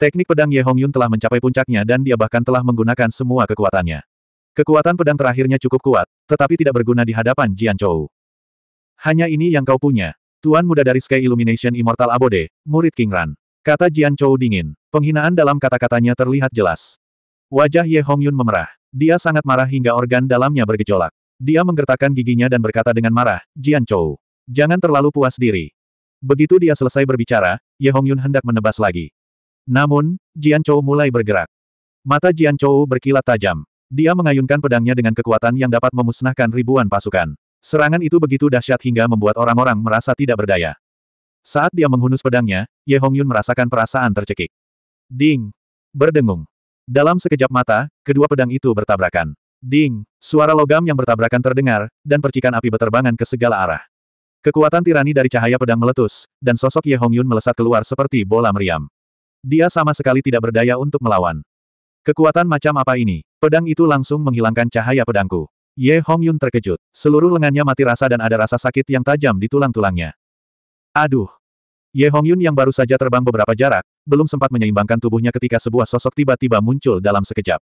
Teknik pedang Ye Hongyun telah mencapai puncaknya dan dia bahkan telah menggunakan semua kekuatannya. Kekuatan pedang terakhirnya cukup kuat, tetapi tidak berguna di hadapan Jian Chou. Hanya ini yang kau punya. Tuan muda dari Sky Illumination Immortal Abode, murid King Ran. Kata Jian Chou dingin. Penghinaan dalam kata-katanya terlihat jelas. Wajah Ye Hongyun memerah. Dia sangat marah hingga organ dalamnya bergejolak. Dia menggertakkan giginya dan berkata dengan marah, Jian Chou. Jangan terlalu puas diri. Begitu dia selesai berbicara, Ye Hongyun hendak menebas lagi. Namun, Jian Chou mulai bergerak. Mata Jian Chou berkilat tajam. Dia mengayunkan pedangnya dengan kekuatan yang dapat memusnahkan ribuan pasukan. Serangan itu begitu dahsyat hingga membuat orang-orang merasa tidak berdaya. Saat dia menghunus pedangnya, Ye Hongyun merasakan perasaan tercekik. Ding! Berdengung. Dalam sekejap mata, kedua pedang itu bertabrakan. Ding! Suara logam yang bertabrakan terdengar, dan percikan api beterbangan ke segala arah. Kekuatan tirani dari cahaya pedang meletus, dan sosok Ye Hongyun melesat keluar seperti bola meriam. Dia sama sekali tidak berdaya untuk melawan. Kekuatan macam apa ini? Pedang itu langsung menghilangkan cahaya pedangku. Ye Hongyun terkejut. Seluruh lengannya mati rasa dan ada rasa sakit yang tajam di tulang-tulangnya. Aduh! Ye Hongyun yang baru saja terbang beberapa jarak, belum sempat menyeimbangkan tubuhnya ketika sebuah sosok tiba-tiba muncul dalam sekejap.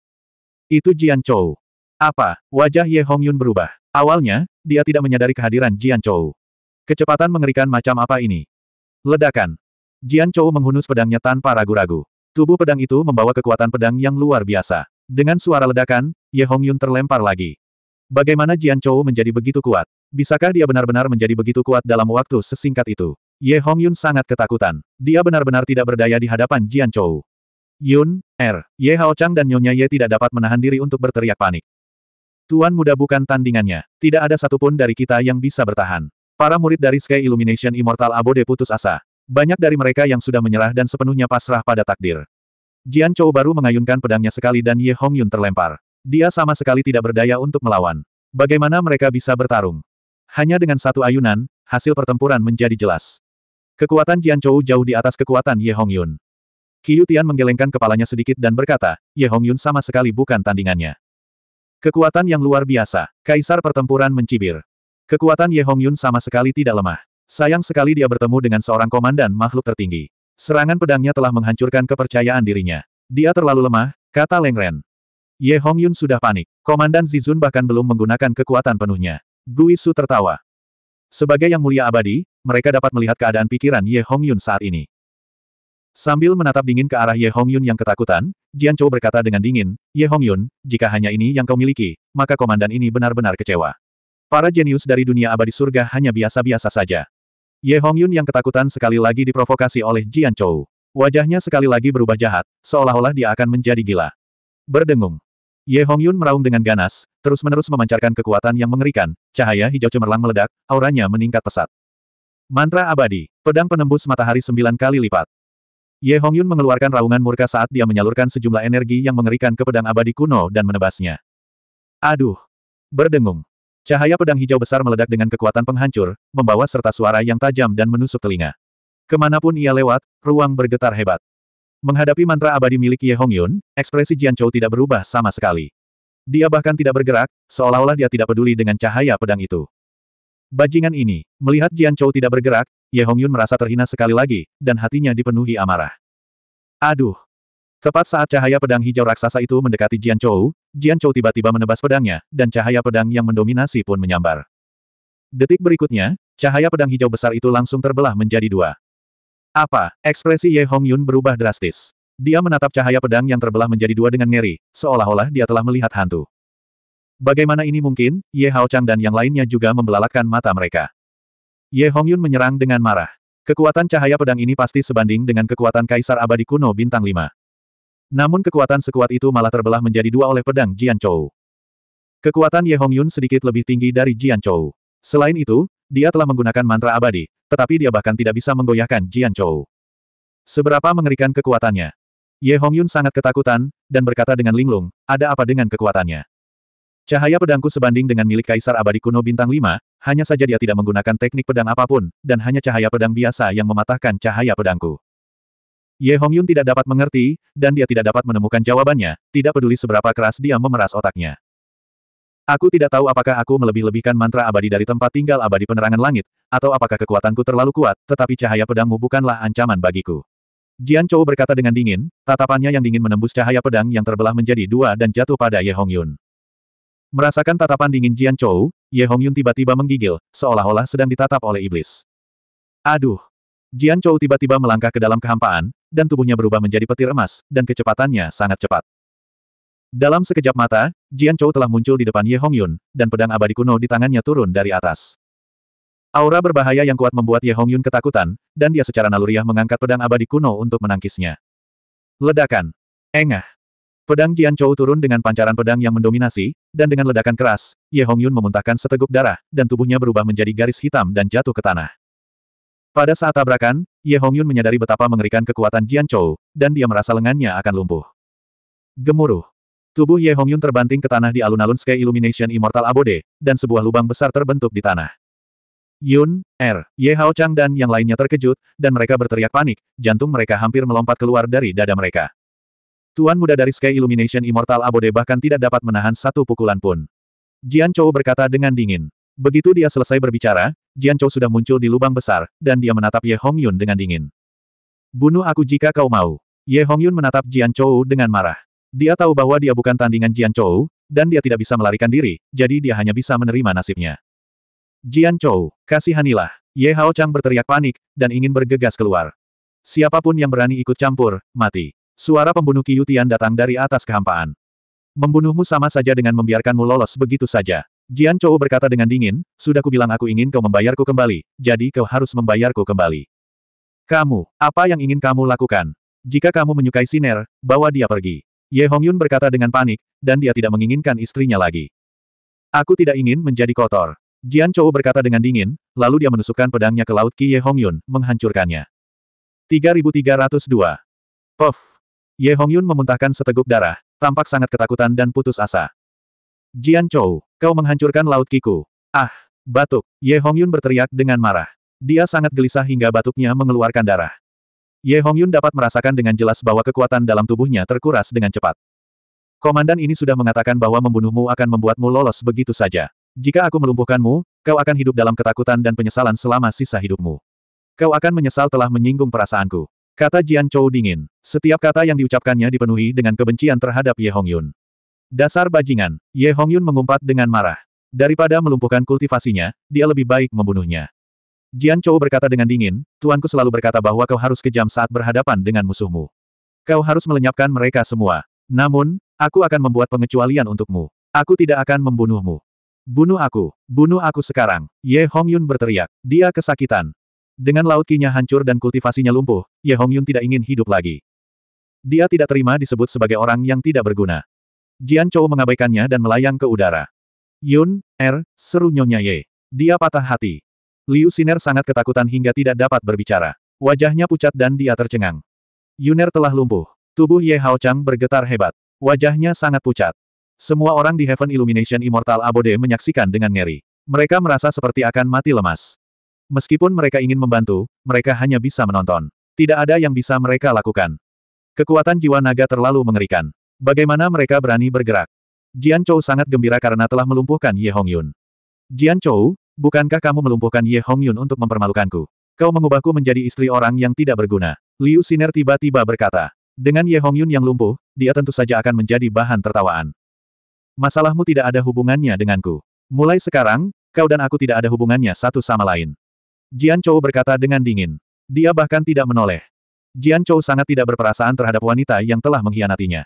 Itu Jian Chou. Apa? Wajah Ye Hongyun berubah. Awalnya, dia tidak menyadari kehadiran Jian Chou. Kecepatan mengerikan macam apa ini? Ledakan. Jian Chou menghunus pedangnya tanpa ragu-ragu. Tubuh pedang itu membawa kekuatan pedang yang luar biasa. Dengan suara ledakan, Ye Hongyun terlempar lagi. Bagaimana Jian Chou menjadi begitu kuat? Bisakah dia benar-benar menjadi begitu kuat dalam waktu sesingkat itu? Ye Hongyun sangat ketakutan. Dia benar-benar tidak berdaya di hadapan Jian Chou. Yun, Er, Ye Hao Chang dan Nyonya Ye tidak dapat menahan diri untuk berteriak panik. Tuan muda bukan tandingannya. Tidak ada satupun dari kita yang bisa bertahan. Para murid dari Sky Illumination Immortal Abode putus asa. Banyak dari mereka yang sudah menyerah dan sepenuhnya pasrah pada takdir. Jian Chou baru mengayunkan pedangnya sekali dan Ye Hongyun terlempar. Dia sama sekali tidak berdaya untuk melawan. Bagaimana mereka bisa bertarung? Hanya dengan satu ayunan, hasil pertempuran menjadi jelas. Kekuatan Jian Chou jauh di atas kekuatan Ye Hongyun. Qiu Tian menggelengkan kepalanya sedikit dan berkata, Ye Hongyun sama sekali bukan tandingannya. Kekuatan yang luar biasa. Kaisar pertempuran mencibir. Kekuatan Ye Hongyun sama sekali tidak lemah. Sayang sekali dia bertemu dengan seorang komandan makhluk tertinggi. Serangan pedangnya telah menghancurkan kepercayaan dirinya. Dia terlalu lemah, kata Leng Ren. Ye Hongyun sudah panik. Komandan Zizun bahkan belum menggunakan kekuatan penuhnya. Gui Su tertawa. Sebagai yang mulia abadi, mereka dapat melihat keadaan pikiran Ye Hongyun saat ini. Sambil menatap dingin ke arah Ye Hongyun yang ketakutan, Jian Chou berkata dengan dingin, Ye Hongyun, jika hanya ini yang kau miliki, maka komandan ini benar-benar kecewa. Para jenius dari dunia abadi surga hanya biasa-biasa saja. Ye Hongyun yang ketakutan sekali lagi diprovokasi oleh Jian Chou. Wajahnya sekali lagi berubah jahat, seolah-olah dia akan menjadi gila. Berdengung. Ye Hongyun meraung dengan ganas, terus-menerus memancarkan kekuatan yang mengerikan, cahaya hijau cemerlang meledak, auranya meningkat pesat. Mantra abadi, pedang penembus matahari sembilan kali lipat. Ye Hongyun mengeluarkan raungan murka saat dia menyalurkan sejumlah energi yang mengerikan ke pedang abadi kuno dan menebasnya. Aduh! Berdengung. Cahaya pedang hijau besar meledak dengan kekuatan penghancur, membawa serta suara yang tajam dan menusuk telinga. Ke mana pun ia lewat, ruang bergetar hebat. Menghadapi mantra abadi milik Ye Hongyun, ekspresi Jian Chou tidak berubah sama sekali. Dia bahkan tidak bergerak, seolah-olah dia tidak peduli dengan cahaya pedang itu. Bajingan ini, melihat Jian Chou tidak bergerak, Ye Hongyun merasa terhina sekali lagi, dan hatinya dipenuhi amarah. Aduh! Tepat saat cahaya pedang hijau raksasa itu mendekati Jian Chou, Jian Chou tiba-tiba menebas pedangnya, dan cahaya pedang yang mendominasi pun menyambar. Detik berikutnya, cahaya pedang hijau besar itu langsung terbelah menjadi dua. Apa? Ekspresi Ye Hongyun berubah drastis. Dia menatap cahaya pedang yang terbelah menjadi dua dengan ngeri, seolah-olah dia telah melihat hantu. Bagaimana ini mungkin? Ye Hao Chang dan yang lainnya juga membelalakan mata mereka. Ye Hongyun menyerang dengan marah. Kekuatan cahaya pedang ini pasti sebanding dengan kekuatan Kaisar Abadi kuno Bintang 5. Namun kekuatan sekuat itu malah terbelah menjadi dua oleh pedang Jian Chou. Kekuatan Ye Hongyun sedikit lebih tinggi dari Jian Chou. Selain itu, dia telah menggunakan mantra abadi, tetapi dia bahkan tidak bisa menggoyahkan Jian Chou. Seberapa mengerikan kekuatannya? Ye Hongyun sangat ketakutan, dan berkata dengan linglung, ada apa dengan kekuatannya? Cahaya pedangku sebanding dengan milik Kaisar Abadi Kuno Bintang 5, hanya saja dia tidak menggunakan teknik pedang apa pun, dan hanya cahaya pedang biasa yang mematahkan cahaya pedangku. Ye Hongyun tidak dapat mengerti, dan dia tidak dapat menemukan jawabannya, tidak peduli seberapa keras dia memeras otaknya. Aku tidak tahu apakah aku melebih-lebihkan mantra abadi dari tempat tinggal abadi penerangan langit, atau apakah kekuatanku terlalu kuat, tetapi cahaya pedangmu bukanlah ancaman bagiku. Jian Chou berkata dengan dingin, tatapannya yang dingin menembus cahaya pedang yang terbelah menjadi dua dan jatuh pada Ye Hongyun. Merasakan tatapan dingin Jian Chou, Ye Hongyun tiba-tiba menggigil, seolah-olah sedang ditatap oleh iblis. Aduh! Jian Chou tiba-tiba melangkah ke dalam kehampaan, dan tubuhnya berubah menjadi petir emas, dan kecepatannya sangat cepat. Dalam sekejap mata, Jian Chou telah muncul di depan Ye Hongyun, dan pedang abadi kuno di tangannya turun dari atas. Aura berbahaya yang kuat membuat Ye Hongyun ketakutan, dan dia secara naluriah mengangkat pedang abadi kuno untuk menangkisnya. Ledakan. Engah. Pedang Jian Chou turun dengan pancaran pedang yang mendominasi, dan dengan ledakan keras, Ye Hongyun memuntahkan seteguk darah, dan tubuhnya berubah menjadi garis hitam dan jatuh ke tanah. Pada saat tabrakan, Ye Hongyun menyadari betapa mengerikan kekuatan Jian Chou, dan dia merasa lengannya akan lumpuh. Gemuruh. Tubuh Ye Hongyun terbanting ke tanah di alun-alun Sky Illumination Immortal Abode, dan sebuah lubang besar terbentuk di tanah. Yun, Er, Ye Hao Chang dan yang lainnya terkejut, dan mereka berteriak panik, jantung mereka hampir melompat keluar dari dada mereka. Tuan muda dari Sky Illumination Immortal Abode bahkan tidak dapat menahan satu pukulan pun. Jian Chou berkata dengan dingin. Begitu dia selesai berbicara, Jian Chou sudah muncul di lubang besar, dan dia menatap Ye Hong Yun dengan dingin. Bunuh aku jika kau mau. Ye Hong Yun menatap Jian Chou dengan marah. Dia tahu bahwa dia bukan tandingan Jian Chou, dan dia tidak bisa melarikan diri, jadi dia hanya bisa menerima nasibnya. Jian Chou, kasihanilah. Ye Hao Chang berteriak panik, dan ingin bergegas keluar. Siapa pun yang berani ikut campur, mati. Suara pembunuh Qiu Tian datang dari atas kehampaan. Membunuhmu sama saja dengan membiarkanmu lolos begitu saja. Jian Chou berkata dengan dingin, sudah kubilang aku ingin kau membayarku kembali, jadi kau harus membayarku kembali. Kamu, apa yang ingin kamu lakukan? Jika kamu menyukai Siner, bawa dia pergi. Ye Hongyun berkata dengan panik, dan dia tidak menginginkan istrinya lagi. Aku tidak ingin menjadi kotor. Jian Chou berkata dengan dingin, lalu dia menusukkan pedangnya ke laut Qi Ye Hongyun, menghancurkannya. 3302. Puff. Ye Hongyun memuntahkan seteguk darah, tampak sangat ketakutan dan putus asa. Jian Chou, kau menghancurkan laut Kiku. Ah, batuk. Ye Hongyun berteriak dengan marah. Dia sangat gelisah hingga batuknya mengeluarkan darah. Ye Hongyun dapat merasakan dengan jelas bahwa kekuatan dalam tubuhnya terkuras dengan cepat. Komandan ini sudah mengatakan bahwa membunuhmu akan membuatmu lolos begitu saja. Jika aku melumpuhkanmu, kau akan hidup dalam ketakutan dan penyesalan selama sisa hidupmu. Kau akan menyesal telah menyinggung perasaanku. Kata Jian Chou dingin. Setiap kata yang diucapkannya dipenuhi dengan kebencian terhadap Ye Hongyun. Dasar bajingan, Ye Hongyun mengumpat dengan marah. Daripada melumpuhkan kultivasinya, dia lebih baik membunuhnya. Jian Chou berkata dengan dingin, tuanku selalu berkata bahwa kau harus kejam saat berhadapan dengan musuhmu. Kau harus melenyapkan mereka semua. Namun, aku akan membuat pengecualian untukmu. Aku tidak akan membunuhmu. Bunuh aku, bunuh aku sekarang. Ye Hongyun berteriak. Dia kesakitan. Dengan laut kinya hancur dan kultivasinya lumpuh, Ye Hongyun tidak ingin hidup lagi. Dia tidak terima disebut sebagai orang yang tidak berguna. Jian Chou mengabaikannya dan melayang ke udara. Yun, Er, seru Nyonya Ye. Dia patah hati. Liu Siner sangat ketakutan hingga tidak dapat berbicara. Wajahnya pucat dan dia tercengang. Yuner telah lumpuh. Tubuh Ye Hao Chang bergetar hebat. Wajahnya sangat pucat. Semua orang di Heaven Illumination Immortal Abode menyaksikan dengan ngeri. Mereka merasa seperti akan mati lemas. Meskipun mereka ingin membantu, mereka hanya bisa menonton. Tidak ada yang bisa mereka lakukan. Kekuatan jiwa naga terlalu mengerikan. Bagaimana mereka berani bergerak? Jian Chou sangat gembira karena telah melumpuhkan Ye Hongyun. Jian Chou, bukankah kamu melumpuhkan Ye Hongyun untuk mempermalukanku? Kau mengubahku menjadi istri orang yang tidak berguna. Liu Siner tiba-tiba berkata. Dengan Ye Hongyun yang lumpuh, dia tentu saja akan menjadi bahan tertawaan. Masalahmu tidak ada hubungannya denganku. Mulai sekarang, kau dan aku tidak ada hubungannya satu sama lain. Jian Chou berkata dengan dingin. Dia bahkan tidak menoleh. Jian Chou sangat tidak berperasaan terhadap wanita yang telah mengkhianatinya.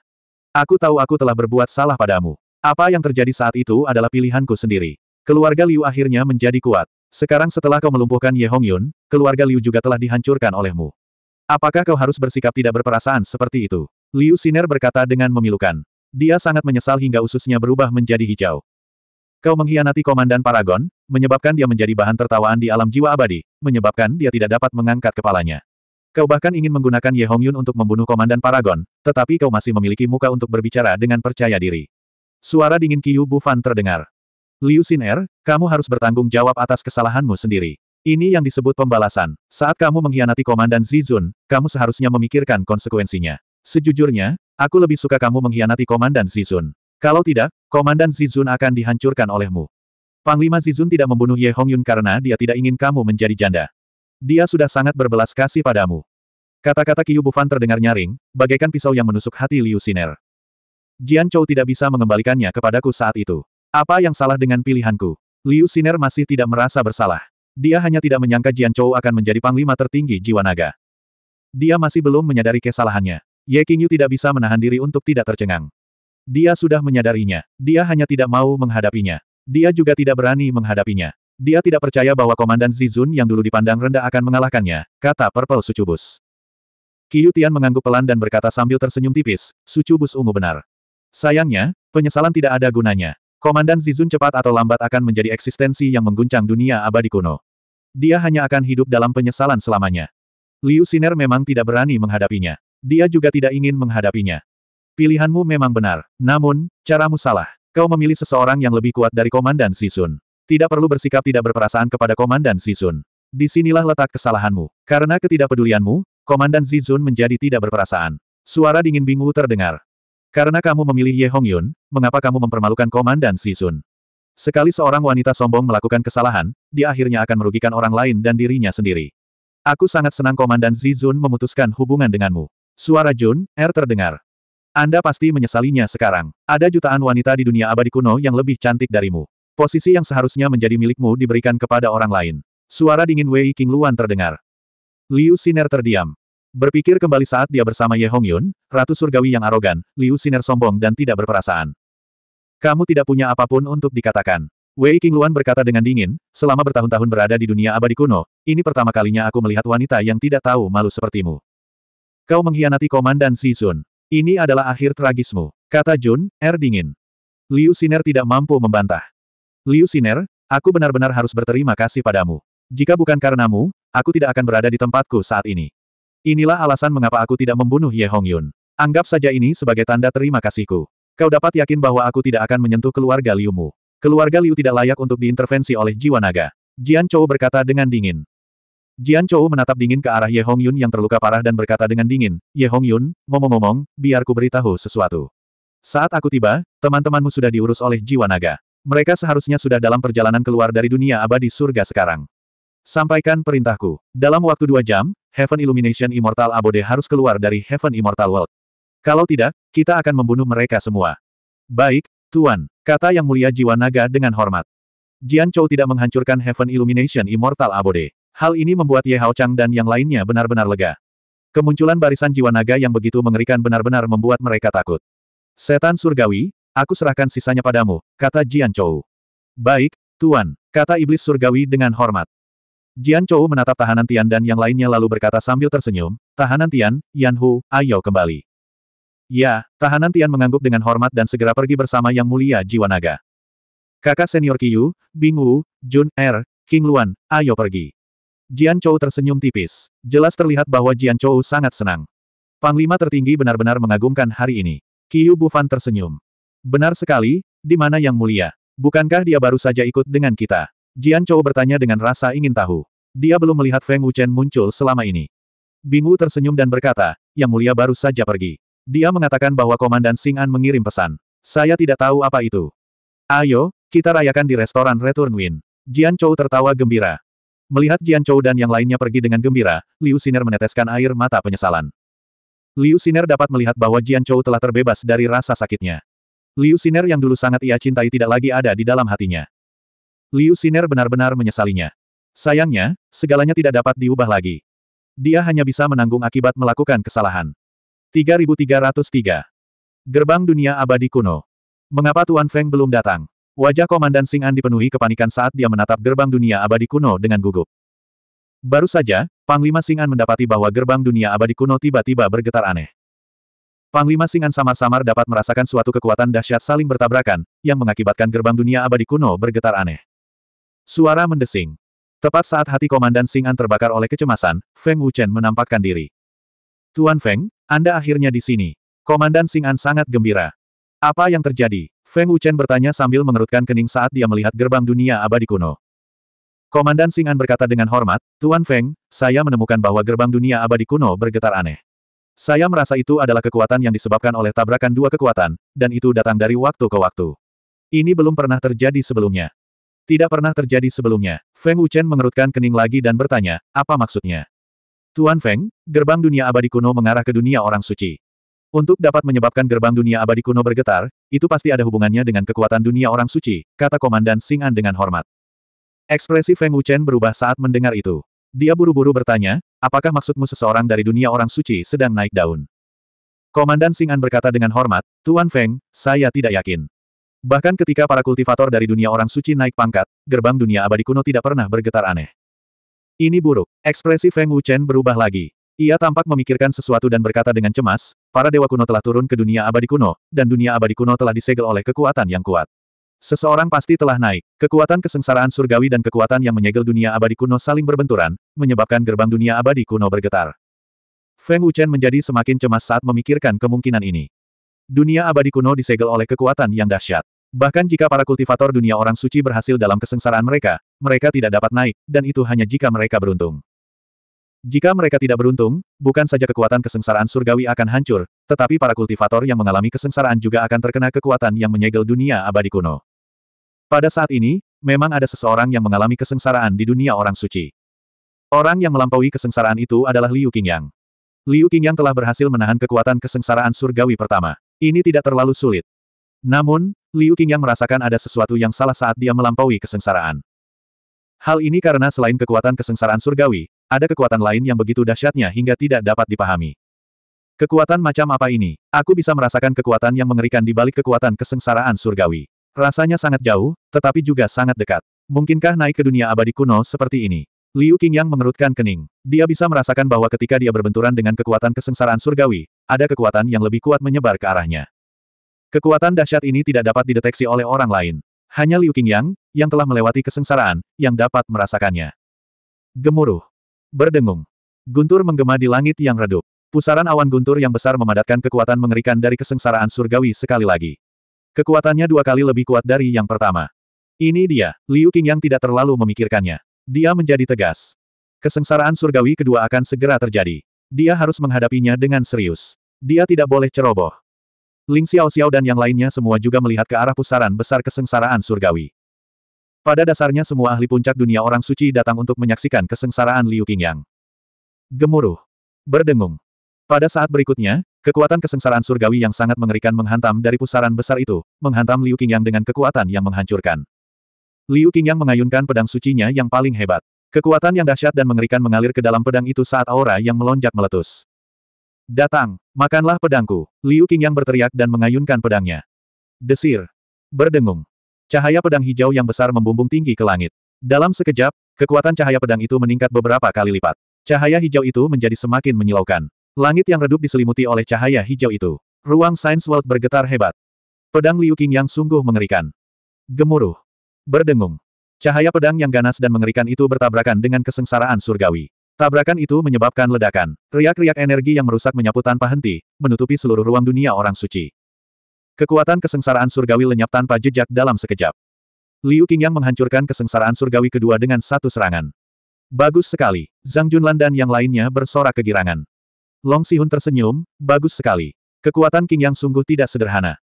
Aku tahu aku telah berbuat salah padamu. Apa yang terjadi saat itu adalah pilihanku sendiri. Keluarga Liu akhirnya menjadi kuat. Sekarang setelah kau melumpuhkan Ye Hongyun, keluarga Liu juga telah dihancurkan olehmu. Apakah kau harus bersikap tidak berperasaan seperti itu? Liu Siner berkata dengan memilukan. Dia sangat menyesal hingga ususnya berubah menjadi hijau. Kau mengkhianati Komandan Paragon, menyebabkan dia menjadi bahan tertawaan di alam jiwa abadi, menyebabkan dia tidak dapat mengangkat kepalanya. Kau bahkan ingin menggunakan Ye Hongyun untuk membunuh Komandan Paragon, tetapi kau masih memiliki muka untuk berbicara dengan percaya diri. Suara dingin Qiu Bufan terdengar. Liu Xin'er, kamu harus bertanggung jawab atas kesalahanmu sendiri. Ini yang disebut pembalasan. Saat kamu mengkhianati Komandan Zizun, kamu seharusnya memikirkan konsekuensinya. Sejujurnya, Aku lebih suka kamu mengkhianati Komandan Zizun. Kalau tidak, Komandan Zizun akan dihancurkan olehmu. Panglima Zizun tidak membunuh Ye Hongyun karena dia tidak ingin kamu menjadi janda. Dia sudah sangat berbelas kasih padamu. Kata-kata Qiu Bufan terdengar nyaring, bagaikan pisau yang menusuk hati Liu Siner. Jian Chou tidak bisa mengembalikannya kepadaku saat itu. Apa yang salah dengan pilihanku? Liu Siner masih tidak merasa bersalah. Dia hanya tidak menyangka Jian Chou akan menjadi panglima tertinggi jiwa naga. Dia masih belum menyadari kesalahannya. Ye Qingyu tidak bisa menahan diri untuk tidak tercengang. Dia sudah menyadarinya. Dia hanya tidak mau menghadapinya. Dia juga tidak berani menghadapinya. Dia tidak percaya bahwa Komandan Zizun yang dulu dipandang rendah akan mengalahkannya, kata Purple Sucubus. Qiu Tian mengangguk pelan dan berkata sambil tersenyum tipis, Sucubus ungu benar. Sayangnya, penyesalan tidak ada gunanya. Komandan Zizun cepat atau lambat akan menjadi eksistensi yang mengguncang dunia abadi kuno. Dia hanya akan hidup dalam penyesalan selamanya. Liu Siner memang tidak berani menghadapinya. Dia juga tidak ingin menghadapinya. Pilihanmu memang benar, namun, caramu salah. Kau memilih seseorang yang lebih kuat dari Komandan Sisun. Tidak perlu bersikap tidak berperasaan kepada Komandan Sisun. Di sinilah letak kesalahanmu. Karena ketidakpedulianmu, Komandan Zizun menjadi tidak berperasaan. Suara dingin bingung terdengar. Karena kamu memilih Ye Hongyun, mengapa kamu mempermalukan Komandan Sisun? Sekali seorang wanita sombong melakukan kesalahan, dia akhirnya akan merugikan orang lain dan dirinya sendiri. Aku sangat senang Komandan Zizun memutuskan hubungan denganmu. Suara Jun, R terdengar. Anda pasti menyesalinya sekarang. Ada jutaan wanita di dunia abadi kuno yang lebih cantik darimu. Posisi yang seharusnya menjadi milikmu diberikan kepada orang lain. Suara dingin Wei King Luan terdengar. Liu Siner terdiam. Berpikir kembali saat dia bersama Ye Hongyun, Ratu Surgawi yang arogan, Liu Siner sombong dan tidak berperasaan. Kamu tidak punya apa pun untuk dikatakan. Wei King Luan berkata dengan dingin, selama bertahun-tahun berada di dunia abadi kuno, ini pertama kalinya aku melihat wanita yang tidak tahu malu sepertimu. Kau mengkhianati Komandan Si Sun. Ini adalah akhir tragismu, kata Jun, R dingin. Liu Siner tidak mampu membantah. Liu Siner, aku benar-benar harus berterima kasih padamu. Jika bukan karenamu, aku tidak akan berada di tempatku saat ini. Inilah alasan mengapa aku tidak membunuh Ye Hongyun. Anggap saja ini sebagai tanda terima kasihku. Kau dapat yakin bahwa aku tidak akan menyentuh keluarga Liumu. Keluarga Liu tidak layak untuk diintervensi oleh jiwa naga. Jian Chou berkata dengan dingin. Jian Chou menatap dingin ke arah Ye Hongyun yang terluka parah dan berkata dengan dingin, Ye Hongyun, ngomong-ngomong, biar ku beritahu sesuatu. Saat aku tiba, teman-temanmu sudah diurus oleh jiwa naga. Mereka seharusnya sudah dalam perjalanan keluar dari dunia abadi surga sekarang. Sampaikan perintahku. Dalam waktu dua jam, Heaven Illumination Immortal Abode harus keluar dari Heaven Immortal World. Kalau tidak, kita akan membunuh mereka semua. Baik, Tuan, kata yang mulia jiwa naga dengan hormat. Jian Chou tidak menghancurkan Heaven Illumination Immortal Abode. Hal ini membuat Ye Hao Chang dan yang lainnya benar-benar lega. Kemunculan barisan jiwa naga yang begitu mengerikan benar-benar membuat mereka takut. Setan surgawi, aku serahkan sisanya padamu, kata Jian Chou. Baik, Tuan, kata iblis surgawi dengan hormat. Jian Chou menatap tahanan Tian dan yang lainnya lalu berkata sambil tersenyum, tahanan Tian, Yan Hu, ayo kembali. Ya, tahanan Tian mengangguk dengan hormat dan segera pergi bersama yang mulia jiwa naga. Kakak senior Qiyu, Bing Wu, Jun Er, King Luan, ayo pergi. Jian Chou tersenyum tipis. Jelas terlihat bahwa Jian Chou sangat senang. Panglima tertinggi benar-benar mengagumkan hari ini. Qiu Bufan tersenyum. Benar sekali, di mana yang mulia? Bukankah dia baru saja ikut dengan kita? Jian Chou bertanya dengan rasa ingin tahu. Dia belum melihat Feng Wuchen muncul selama ini. Bing Wu tersenyum dan berkata, yang mulia baru saja pergi. Dia mengatakan bahwa Komandan Xing An mengirim pesan. Saya tidak tahu apa itu. Ayo, kita rayakan di restoran Return Win. Jian Chou tertawa gembira. Melihat Jian Chou dan yang lainnya pergi dengan gembira, Liu Siner meneteskan air mata penyesalan. Liu Siner dapat melihat bahwa Jian Chou telah terbebas dari rasa sakitnya. Liu Siner yang dulu sangat ia cintai tidak lagi ada di dalam hatinya. Liu Siner benar-benar menyesalinya. Sayangnya, segalanya tidak dapat diubah lagi. Dia hanya bisa menanggung akibat melakukan kesalahan. 3303. Gerbang Dunia Abadi Kuno. Mengapa Tuan Feng belum datang? Wajah Komandan Sing An dipenuhi kepanikan saat dia menatap gerbang dunia abadi kuno dengan gugup. Baru saja, Panglima Sing An mendapati bahwa gerbang dunia abadi kuno tiba-tiba bergetar aneh. Panglima Sing An samar-samar dapat merasakan suatu kekuatan dahsyat saling bertabrakan, yang mengakibatkan gerbang dunia abadi kuno bergetar aneh. Suara mendesing. Tepat saat hati Komandan Sing An terbakar oleh kecemasan, Feng Wuchen menampakkan diri. Tuan Feng, Anda akhirnya di sini. Komandan Sing An sangat gembira. Apa yang terjadi? Feng Wuchen bertanya sambil mengerutkan kening saat dia melihat gerbang dunia abadi kuno. Komandan Sing An berkata dengan hormat, Tuan Feng, saya menemukan bahwa gerbang dunia abadi kuno bergetar aneh. Saya merasa itu adalah kekuatan yang disebabkan oleh tabrakan dua kekuatan, dan itu datang dari waktu ke waktu. Ini belum pernah terjadi sebelumnya. Tidak pernah terjadi sebelumnya. Feng Wuchen mengerutkan kening lagi dan bertanya, apa maksudnya? Tuan Feng, gerbang dunia abadi kuno mengarah ke dunia orang suci. Untuk dapat menyebabkan gerbang dunia abadi kuno bergetar, itu pasti ada hubungannya dengan kekuatan dunia orang suci, kata Komandan Xing An dengan hormat. Ekspresi Feng Wuchen berubah saat mendengar itu. Dia buru-buru bertanya, apakah maksudmu seseorang dari dunia orang suci sedang naik daun? Komandan Xing An berkata dengan hormat, Tuan Feng, saya tidak yakin. Bahkan ketika para kultivator dari dunia orang suci naik pangkat, gerbang dunia abadi kuno tidak pernah bergetar aneh. Ini buruk. Ekspresi Feng Wuchen berubah lagi. Ia tampak memikirkan sesuatu dan berkata dengan cemas, para dewa kuno telah turun ke dunia abadi kuno, dan dunia abadi kuno telah disegel oleh kekuatan yang kuat. Seseorang pasti telah naik. Kekuatan kesengsaraan surgawi dan kekuatan yang menyegel dunia abadi kuno saling berbenturan, menyebabkan gerbang dunia abadi kuno bergetar. Feng Wuchen menjadi semakin cemas saat memikirkan kemungkinan ini. Dunia abadi kuno disegel oleh kekuatan yang dahsyat. Bahkan jika para kultivator dunia orang suci berhasil dalam kesengsaraan mereka, mereka tidak dapat naik, dan itu hanya jika mereka beruntung. Jika mereka tidak beruntung, bukan saja kekuatan kesengsaraan surgawi akan hancur, tetapi para kultivator yang mengalami kesengsaraan juga akan terkena kekuatan yang menyegel dunia abadi kuno. Pada saat ini, memang ada seseorang yang mengalami kesengsaraan di dunia orang suci. Orang yang melampaui kesengsaraan itu adalah Liu Qingyang. Liu Qingyang telah berhasil menahan kekuatan kesengsaraan surgawi pertama. Ini tidak terlalu sulit. Namun, Liu Qingyang merasakan ada sesuatu yang salah saat dia melampaui kesengsaraan. Hal ini karena selain kekuatan kesengsaraan surgawi, ada kekuatan lain yang begitu dahsyatnya hingga tidak dapat dipahami. Kekuatan macam apa ini? Aku bisa merasakan kekuatan yang mengerikan di balik kekuatan kesengsaraan surgawi. Rasanya sangat jauh, tetapi juga sangat dekat. Mungkinkah naik ke dunia abadi kuno seperti ini? Liu Qingyang mengerutkan kening. Dia bisa merasakan bahwa ketika dia berbenturan dengan kekuatan kesengsaraan surgawi, ada kekuatan yang lebih kuat menyebar ke arahnya. Kekuatan dahsyat ini tidak dapat dideteksi oleh orang lain. Hanya Liu Qingyang, yang telah melewati kesengsaraan, yang dapat merasakannya. Gemuruh. Berdengung. Guntur menggema di langit yang redup. Pusaran awan guntur yang besar memadatkan kekuatan mengerikan dari kesengsaraan surgawi sekali lagi. Kekuatannya dua kali lebih kuat dari yang pertama. Ini dia, Liu Qingyang tidak terlalu memikirkannya. Dia menjadi tegas. Kesengsaraan surgawi kedua akan segera terjadi. Dia harus menghadapinya dengan serius. Dia tidak boleh ceroboh. Ling Xiao Xiao dan yang lainnya semua juga melihat ke arah pusaran besar kesengsaraan surgawi. Pada dasarnya semua ahli puncak dunia orang suci datang untuk menyaksikan kesengsaraan Liu Qingyang. Gemuruh. Berdengung. Pada saat berikutnya, kekuatan kesengsaraan surgawi yang sangat mengerikan menghantam dari pusaran besar itu, menghantam Liu Qingyang dengan kekuatan yang menghancurkan. Liu Qingyang mengayunkan pedang sucinya yang paling hebat. Kekuatan yang dahsyat dan mengerikan mengalir ke dalam pedang itu saat aura yang melonjak meletus. Datang, makanlah pedangku. Liu Qingyang berteriak dan mengayunkan pedangnya. Desir. Berdengung. Cahaya pedang hijau yang besar membumbung tinggi ke langit. Dalam sekejap, kekuatan cahaya pedang itu meningkat beberapa kali lipat. Cahaya hijau itu menjadi semakin menyilaukan. Langit yang redup diselimuti oleh cahaya hijau itu. Ruang Science World bergetar hebat. Pedang Liu Qingyang sungguh mengerikan. Gemuruh. Berdengung. Cahaya pedang yang ganas dan mengerikan itu bertabrakan dengan kesengsaraan surgawi. Tabrakan itu menyebabkan ledakan. Riak-riak energi yang merusak menyapu tanpa henti, menutupi seluruh ruang dunia orang suci. Kekuatan kesengsaraan surgawi lenyap tanpa jejak dalam sekejap. Liu Qingyang menghancurkan kesengsaraan surgawi kedua dengan satu serangan. Bagus sekali. Zhang Junlan dan yang lainnya bersorak kegirangan. Long Sihun tersenyum, bagus sekali. Kekuatan Qingyang sungguh tidak sederhana.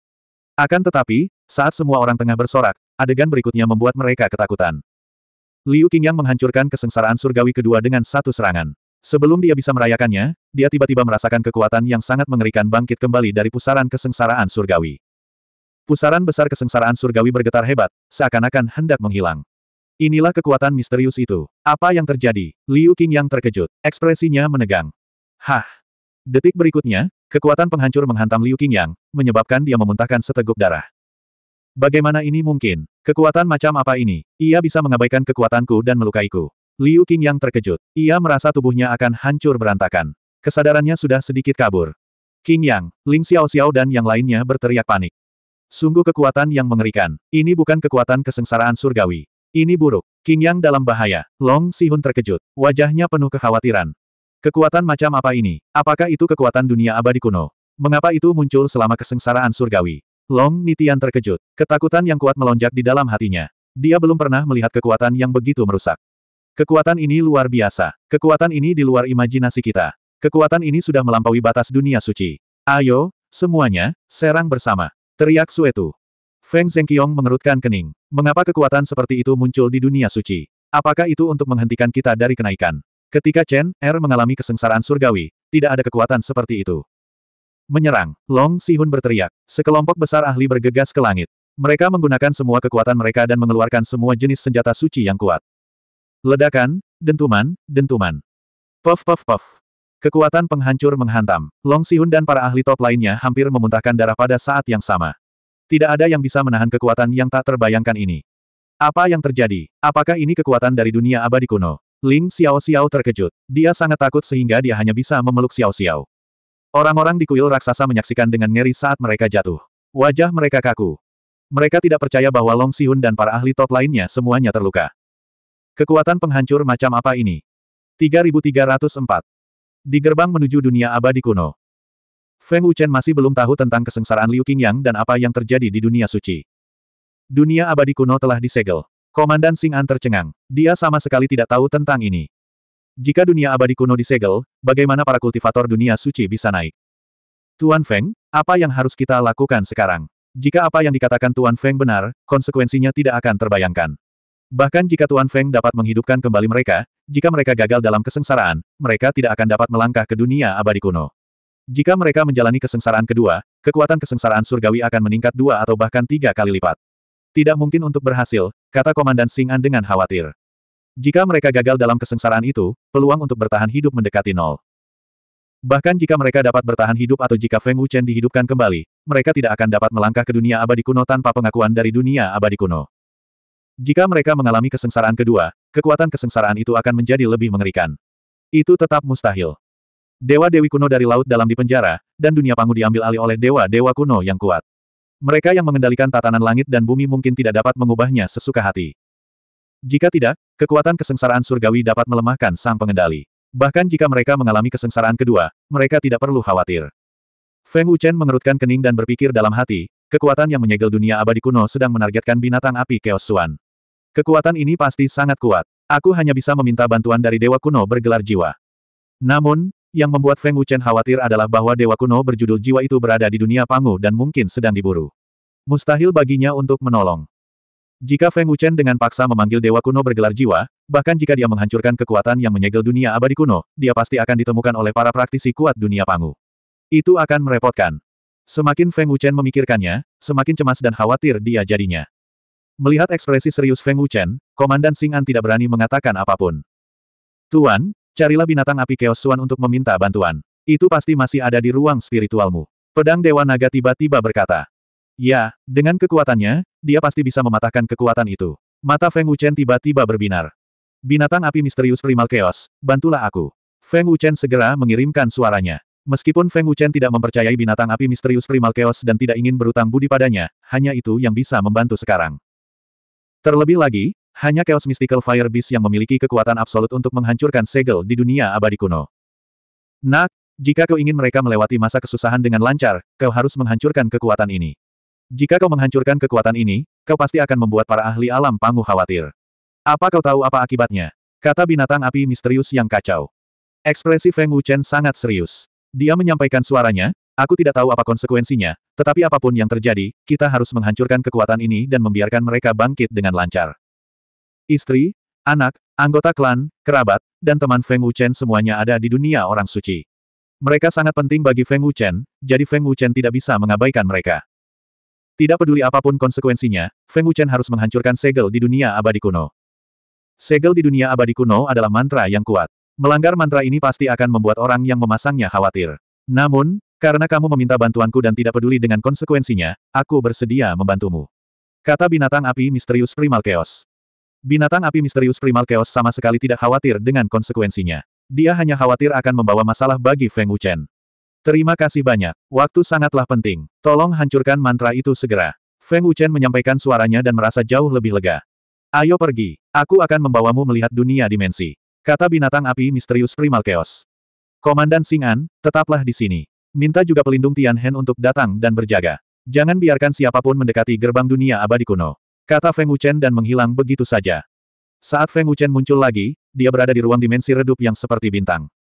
Akan tetapi, saat semua orang tengah bersorak, adegan berikutnya membuat mereka ketakutan. Liu Qingyang menghancurkan kesengsaraan surgawi kedua dengan satu serangan. Sebelum dia bisa merayakannya, dia tiba-tiba merasakan kekuatan yang sangat mengerikan bangkit kembali dari pusaran kesengsaraan surgawi. Pusaran besar kesengsaraan surgawi bergetar hebat, seakan-akan hendak menghilang. Inilah kekuatan misterius itu. Apa yang terjadi? Liu Qingyang terkejut. Ekspresinya menegang. Hah! Detik berikutnya, kekuatan penghancur menghantam Liu Qingyang, menyebabkan dia memuntahkan seteguk darah. Bagaimana ini mungkin? Kekuatan macam apa ini? Ia bisa mengabaikan kekuatanku dan melukaiku. Liu Qing yang terkejut. Ia merasa tubuhnya akan hancur berantakan. Kesadarannya sudah sedikit kabur. Qing Yang, Ling Xiao Xiao dan yang lainnya berteriak panik. Sungguh kekuatan yang mengerikan. Ini bukan kekuatan kesengsaraan surgawi. Ini buruk. Qing Yang dalam bahaya. Long Sihun terkejut. Wajahnya penuh kekhawatiran. Kekuatan macam apa ini? Apakah itu kekuatan dunia abadi kuno? Mengapa itu muncul selama kesengsaraan surgawi? Long Nitian terkejut. Ketakutan yang kuat melonjak di dalam hatinya. Dia belum pernah melihat kekuatan yang begitu merusak. Kekuatan ini luar biasa. Kekuatan ini di luar imajinasi kita. Kekuatan ini sudah melampaui batas dunia suci. Ayo, semuanya, serang bersama. Teriak Suetu. Feng Zhengqiong mengerutkan kening. Mengapa kekuatan seperti itu muncul di dunia suci? Apakah itu untuk menghentikan kita dari kenaikan? Ketika Chen Er mengalami kesengsaraan surgawi, tidak ada kekuatan seperti itu. Menyerang, Long Sihun berteriak. Sekelompok besar ahli bergegas ke langit. Mereka menggunakan semua kekuatan mereka dan mengeluarkan semua jenis senjata suci yang kuat. Ledakan, dentuman, dentuman. Puff puff puff. Kekuatan penghancur menghantam. Long Sihun dan para ahli top lainnya hampir memuntahkan darah pada saat yang sama. Tidak ada yang bisa menahan kekuatan yang tak terbayangkan ini. Apa yang terjadi? Apakah ini kekuatan dari dunia abadi kuno? Ling Xiao Xiao terkejut. Dia sangat takut sehingga dia hanya bisa memeluk Xiao Xiao. Orang-orang di kuil raksasa menyaksikan dengan ngeri saat mereka jatuh. Wajah mereka kaku. Mereka tidak percaya bahwa Long Xihun dan para ahli top lainnya semuanya terluka. Kekuatan penghancur macam apa ini? 3304. Di gerbang menuju dunia abadi kuno. Feng Wuchen masih belum tahu tentang kesengsaraan Liu Qingyang dan apa yang terjadi di dunia suci. Dunia abadi kuno telah disegel. Komandan Sing An tercengang. Dia sama sekali tidak tahu tentang ini. Jika dunia abadi kuno disegel, bagaimana para kultivator dunia suci bisa naik? Tuan Feng, apa yang harus kita lakukan sekarang? Jika apa yang dikatakan Tuan Feng benar, konsekuensinya tidak akan terbayangkan. Bahkan jika Tuan Feng dapat menghidupkan kembali mereka, jika mereka gagal dalam kesengsaraan, mereka tidak akan dapat melangkah ke dunia abadi kuno. Jika mereka menjalani kesengsaraan kedua, kekuatan kesengsaraan surgawi akan meningkat dua atau bahkan tiga kali lipat. Tidak mungkin untuk berhasil, kata Komandan Sing An dengan khawatir. Jika mereka gagal dalam kesengsaraan itu, peluang untuk bertahan hidup mendekati nol. Bahkan jika mereka dapat bertahan hidup atau jika Feng Wuchen dihidupkan kembali, mereka tidak akan dapat melangkah ke dunia abadi kuno tanpa pengakuan dari dunia abadi kuno. Jika mereka mengalami kesengsaraan kedua, kekuatan kesengsaraan itu akan menjadi lebih mengerikan. Itu tetap mustahil. Dewa-dewi kuno dari laut dalam di penjara, dan dunia pangu diambil alih oleh dewa-dewa kuno yang kuat. Mereka yang mengendalikan tatanan langit dan bumi mungkin tidak dapat mengubahnya sesuka hati. Jika tidak, kekuatan kesengsaraan surgawi dapat melemahkan sang pengendali. Bahkan jika mereka mengalami kesengsaraan kedua, mereka tidak perlu khawatir. Feng Wuchen mengerutkan kening dan berpikir dalam hati, kekuatan yang menyegel dunia abadi kuno sedang menargetkan binatang api Chaos Suan. Kekuatan ini pasti sangat kuat. Aku hanya bisa meminta bantuan dari Dewa Kuno bergelar jiwa. Namun, yang membuat Feng Wuchen khawatir adalah bahwa dewa kuno berjudul jiwa itu berada di dunia pangu dan mungkin sedang diburu. Mustahil baginya untuk menolong. Jika Feng Wuchen dengan paksa memanggil dewa kuno bergelar jiwa, bahkan jika dia menghancurkan kekuatan yang menyegel dunia abadi kuno, dia pasti akan ditemukan oleh para praktisi kuat dunia pangu. Itu akan merepotkan. Semakin Feng Wuchen memikirkannya, semakin cemas dan khawatir dia jadinya. Melihat ekspresi serius Feng Wuchen, Komandan Sing An tidak berani mengatakan apa pun. Tuan, Carilah binatang api Chaos Suan untuk meminta bantuan. Itu pasti masih ada di ruang spiritualmu. Pedang Dewa Naga tiba-tiba berkata. Ya, dengan kekuatannya, dia pasti bisa mematahkan kekuatan itu. Mata Feng Wuchen tiba-tiba berbinar. Binatang api misterius primal chaos, bantulah aku. Feng Wuchen segera mengirimkan suaranya. Meskipun Feng Wuchen tidak mempercayai binatang api misterius primal chaos dan tidak ingin berutang budi padanya, hanya itu yang bisa membantu sekarang. Terlebih lagi, hanya Chaos Mystical Fire Beast yang memiliki kekuatan absolut untuk menghancurkan segel di dunia abadi kuno. Nak, jika kau ingin mereka melewati masa kesusahan dengan lancar, kau harus menghancurkan kekuatan ini. Jika kau menghancurkan kekuatan ini, kau pasti akan membuat para ahli alam pangu khawatir. Apa kau tahu apa akibatnya? Kata binatang api misterius yang kacau. Ekspresi Feng Wuchen sangat serius. Dia menyampaikan suaranya, Aku tidak tahu apa konsekuensinya, tetapi apa pun yang terjadi, kita harus menghancurkan kekuatan ini dan membiarkan mereka bangkit dengan lancar. Istri, anak, anggota klan, kerabat, dan teman Feng Wuchen semuanya ada di dunia orang suci. Mereka sangat penting bagi Feng Wuchen, jadi Feng Wuchen tidak bisa mengabaikan mereka. Tidak peduli apa pun konsekuensinya, Feng Wuchen harus menghancurkan segel di dunia abadi kuno. Segel di dunia abadi kuno adalah mantra yang kuat. Melanggar mantra ini pasti akan membuat orang yang memasangnya khawatir. Namun, karena kamu meminta bantuanku dan tidak peduli dengan konsekuensinya, aku bersedia membantumu. Kata binatang api misterius Primal Chaos. Binatang api misterius primal chaos sama sekali tidak khawatir dengan konsekuensinya. Dia hanya khawatir akan membawa masalah bagi Feng Wuchen. Terima kasih banyak. Waktu sangatlah penting. Tolong hancurkan mantra itu segera. Feng Wuchen menyampaikan suaranya dan merasa jauh lebih lega. Ayo pergi. Aku akan membawamu melihat dunia dimensi. Kata binatang api misterius primal chaos. Komandan An, tetaplah di sini. Minta juga pelindung Tian Hen untuk datang dan berjaga. Jangan biarkan siapa pun mendekati gerbang dunia abadi kuno. Kata Feng Wuchen dan menghilang begitu saja. Saat Feng Wuchen muncul lagi, dia berada di ruang dimensi redup yang seperti bintang.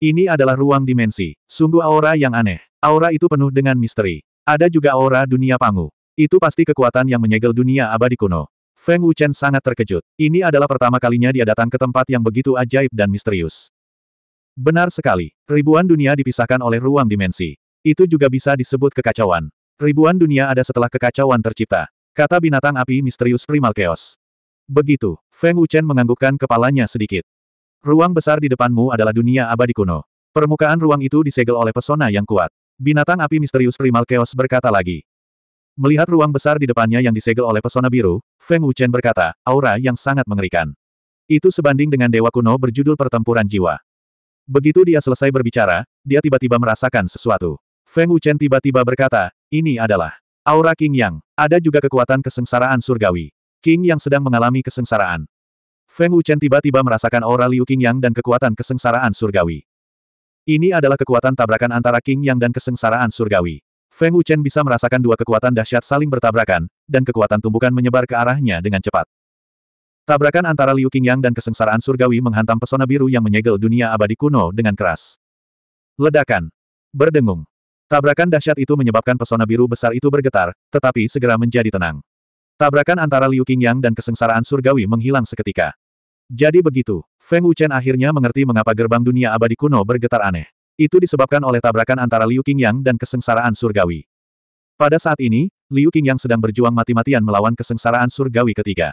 Ini adalah ruang dimensi. Sungguh aura yang aneh. Aura itu penuh dengan misteri. Ada juga aura dunia pangu. Itu pasti kekuatan yang menyegel dunia abadi kuno. Feng Wuchen sangat terkejut. Ini adalah pertama kalinya dia datang ke tempat yang begitu ajaib dan misterius. Benar sekali, ribuan dunia dipisahkan oleh ruang dimensi. Itu juga bisa disebut kekacauan. Ribuan dunia ada setelah kekacauan tercipta. Kata binatang api misterius primal chaos. Begitu, Feng Wuchen menganggukkan kepalanya sedikit. Ruang besar di depanmu adalah dunia abadi kuno. Permukaan ruang itu disegel oleh pesona yang kuat. Binatang api misterius primal chaos berkata lagi. Melihat ruang besar di depannya yang disegel oleh pesona biru, Feng Wuchen berkata, aura yang sangat mengerikan. Itu sebanding dengan dewa kuno berjudul pertempuran jiwa. Begitu dia selesai berbicara, dia tiba-tiba merasakan sesuatu. Feng Wuchen tiba-tiba berkata, ini adalah aura King Yang. Ada juga kekuatan kesengsaraan surgawi. King Yang sedang mengalami kesengsaraan. Feng Wuchen tiba-tiba merasakan aura Liu King Yang dan kekuatan kesengsaraan surgawi. Ini adalah kekuatan tabrakan antara King Yang dan kesengsaraan surgawi. Feng Wuchen bisa merasakan dua kekuatan dahsyat saling bertabrakan, dan kekuatan tumbukan menyebar ke arahnya dengan cepat. Tabrakan antara Liu Qingyang dan kesengsaraan surgawi menghantam pesona biru yang menyegel dunia abadi kuno dengan keras. Ledakan. Berdengung. Tabrakan dahsyat itu menyebabkan pesona biru besar itu bergetar, tetapi segera menjadi tenang. Tabrakan antara Liu Qingyang dan kesengsaraan surgawi menghilang seketika. Jadi begitu, Feng Wuchen akhirnya mengerti mengapa gerbang dunia abadi kuno bergetar aneh. Itu disebabkan oleh tabrakan antara Liu Qingyang dan kesengsaraan surgawi. Pada saat ini, Liu Qingyang sedang berjuang mati-matian melawan kesengsaraan surgawi ketiga.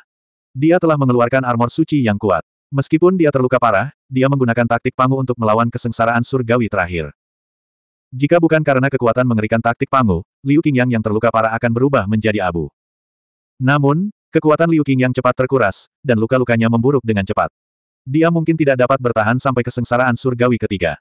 Dia telah mengeluarkan armor suci yang kuat. Meskipun dia terluka parah, dia menggunakan taktik pangu untuk melawan kesengsaraan surgawi terakhir. Jika bukan karena kekuatan mengerikan taktik pangu, Liu Qingyang yang terluka parah akan berubah menjadi abu. Namun, kekuatan Liu Qingyang cepat terkuras, dan luka-lukanya memburuk dengan cepat. Dia mungkin tidak dapat bertahan sampai kesengsaraan surgawi ketiga.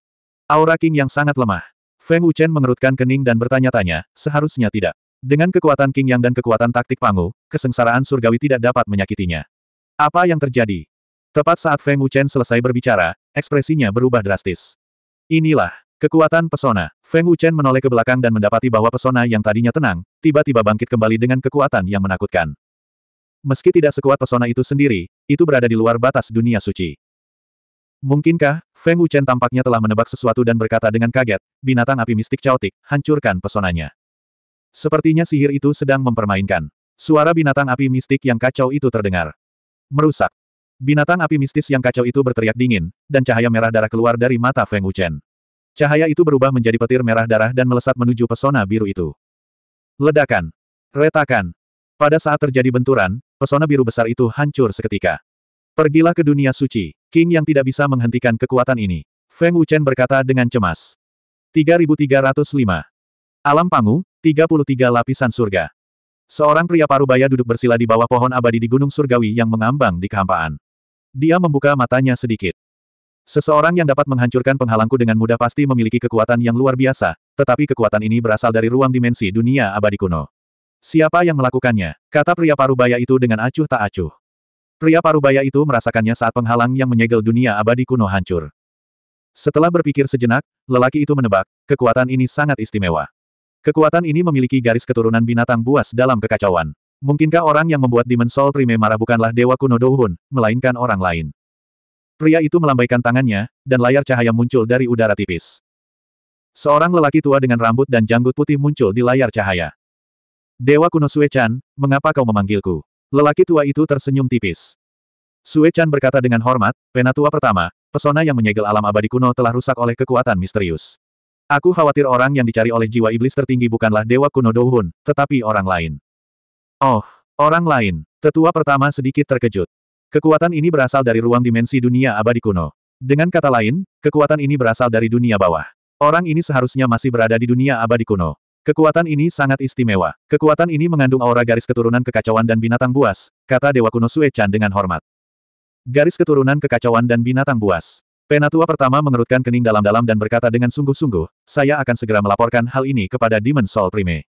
Aura King yang sangat lemah. Feng Wuchen mengerutkan kening dan bertanya-tanya, seharusnya tidak. Dengan kekuatan King Yang dan kekuatan taktik Pangu, kesengsaraan surgawi tidak dapat menyakitinya. Apa yang terjadi? Tepat saat Feng Wuchen selesai berbicara, ekspresinya berubah drastis. Inilah, kekuatan pesona. Feng Wuchen menoleh ke belakang dan mendapati bahwa pesona yang tadinya tenang, tiba-tiba bangkit kembali dengan kekuatan yang menakutkan. Meski tidak sekuat pesona itu sendiri, itu berada di luar batas dunia suci. Mungkinkah, Feng Wuchen tampaknya telah menebak sesuatu dan berkata dengan kaget, binatang api mistik caotik, hancurkan pesonanya. Sepertinya sihir itu sedang mempermainkan. Suara binatang api mistik yang kacau itu terdengar. Merusak. Binatang api mistis yang kacau itu berteriak dingin, dan cahaya merah darah keluar dari mata Feng Wuchen. Cahaya itu berubah menjadi petir merah darah dan melesat menuju pesona biru itu. Ledakan. Retakan. Pada saat terjadi benturan, pesona biru besar itu hancur seketika. Pergilah ke dunia suci. King yang tidak bisa menghentikan kekuatan ini. Feng Wuchen berkata dengan cemas. 3305. Alam Pangu, 33 lapisan surga. Seorang pria parubaya duduk bersila di bawah pohon abadi di Gunung Surgawi yang mengambang di kehampaan. Dia membuka matanya sedikit. Seseorang yang dapat menghancurkan penghalangku dengan mudah pasti memiliki kekuatan yang luar biasa, tetapi kekuatan ini berasal dari ruang dimensi dunia abadi kuno. Siapa yang melakukannya? Kata pria parubaya itu dengan acuh tak acuh. Pria parubaya itu merasakannya saat penghalang yang menyegel dunia abadi kuno hancur. Setelah berpikir sejenak, lelaki itu menebak, kekuatan ini sangat istimewa. Kekuatan ini memiliki garis keturunan binatang buas dalam kekacauan. Mungkinkah orang yang membuat Demon Soul Prime marah bukanlah Dewa Kuno Douhun, melainkan orang lain? Pria itu melambaikan tangannya, dan layar cahaya muncul dari udara tipis. Seorang lelaki tua dengan rambut dan janggut putih muncul di layar cahaya. Dewa Kuno Suechan, mengapa kau memanggilku? Lelaki tua itu tersenyum tipis. Sue Chan berkata dengan hormat, penatua pertama, pesona yang menyegel alam abadi kuno telah rusak oleh kekuatan misterius. Aku khawatir orang yang dicari oleh jiwa iblis tertinggi bukanlah Dewa Kuno Douhun, tetapi orang lain. Oh, orang lain. Tetua pertama sedikit terkejut. Kekuatan ini berasal dari ruang dimensi dunia abadi kuno. Dengan kata lain, kekuatan ini berasal dari dunia bawah. Orang ini seharusnya masih berada di dunia abadi kuno. Kekuatan ini sangat istimewa. Kekuatan ini mengandung aura garis keturunan kekacauan dan binatang buas, kata Dewa Kuno Sue Chan dengan hormat. Garis keturunan kekacauan dan binatang buas. Penatua pertama mengerutkan kening dalam-dalam dan berkata dengan sungguh-sungguh, saya akan segera melaporkan hal ini kepada Demon Soul Prime.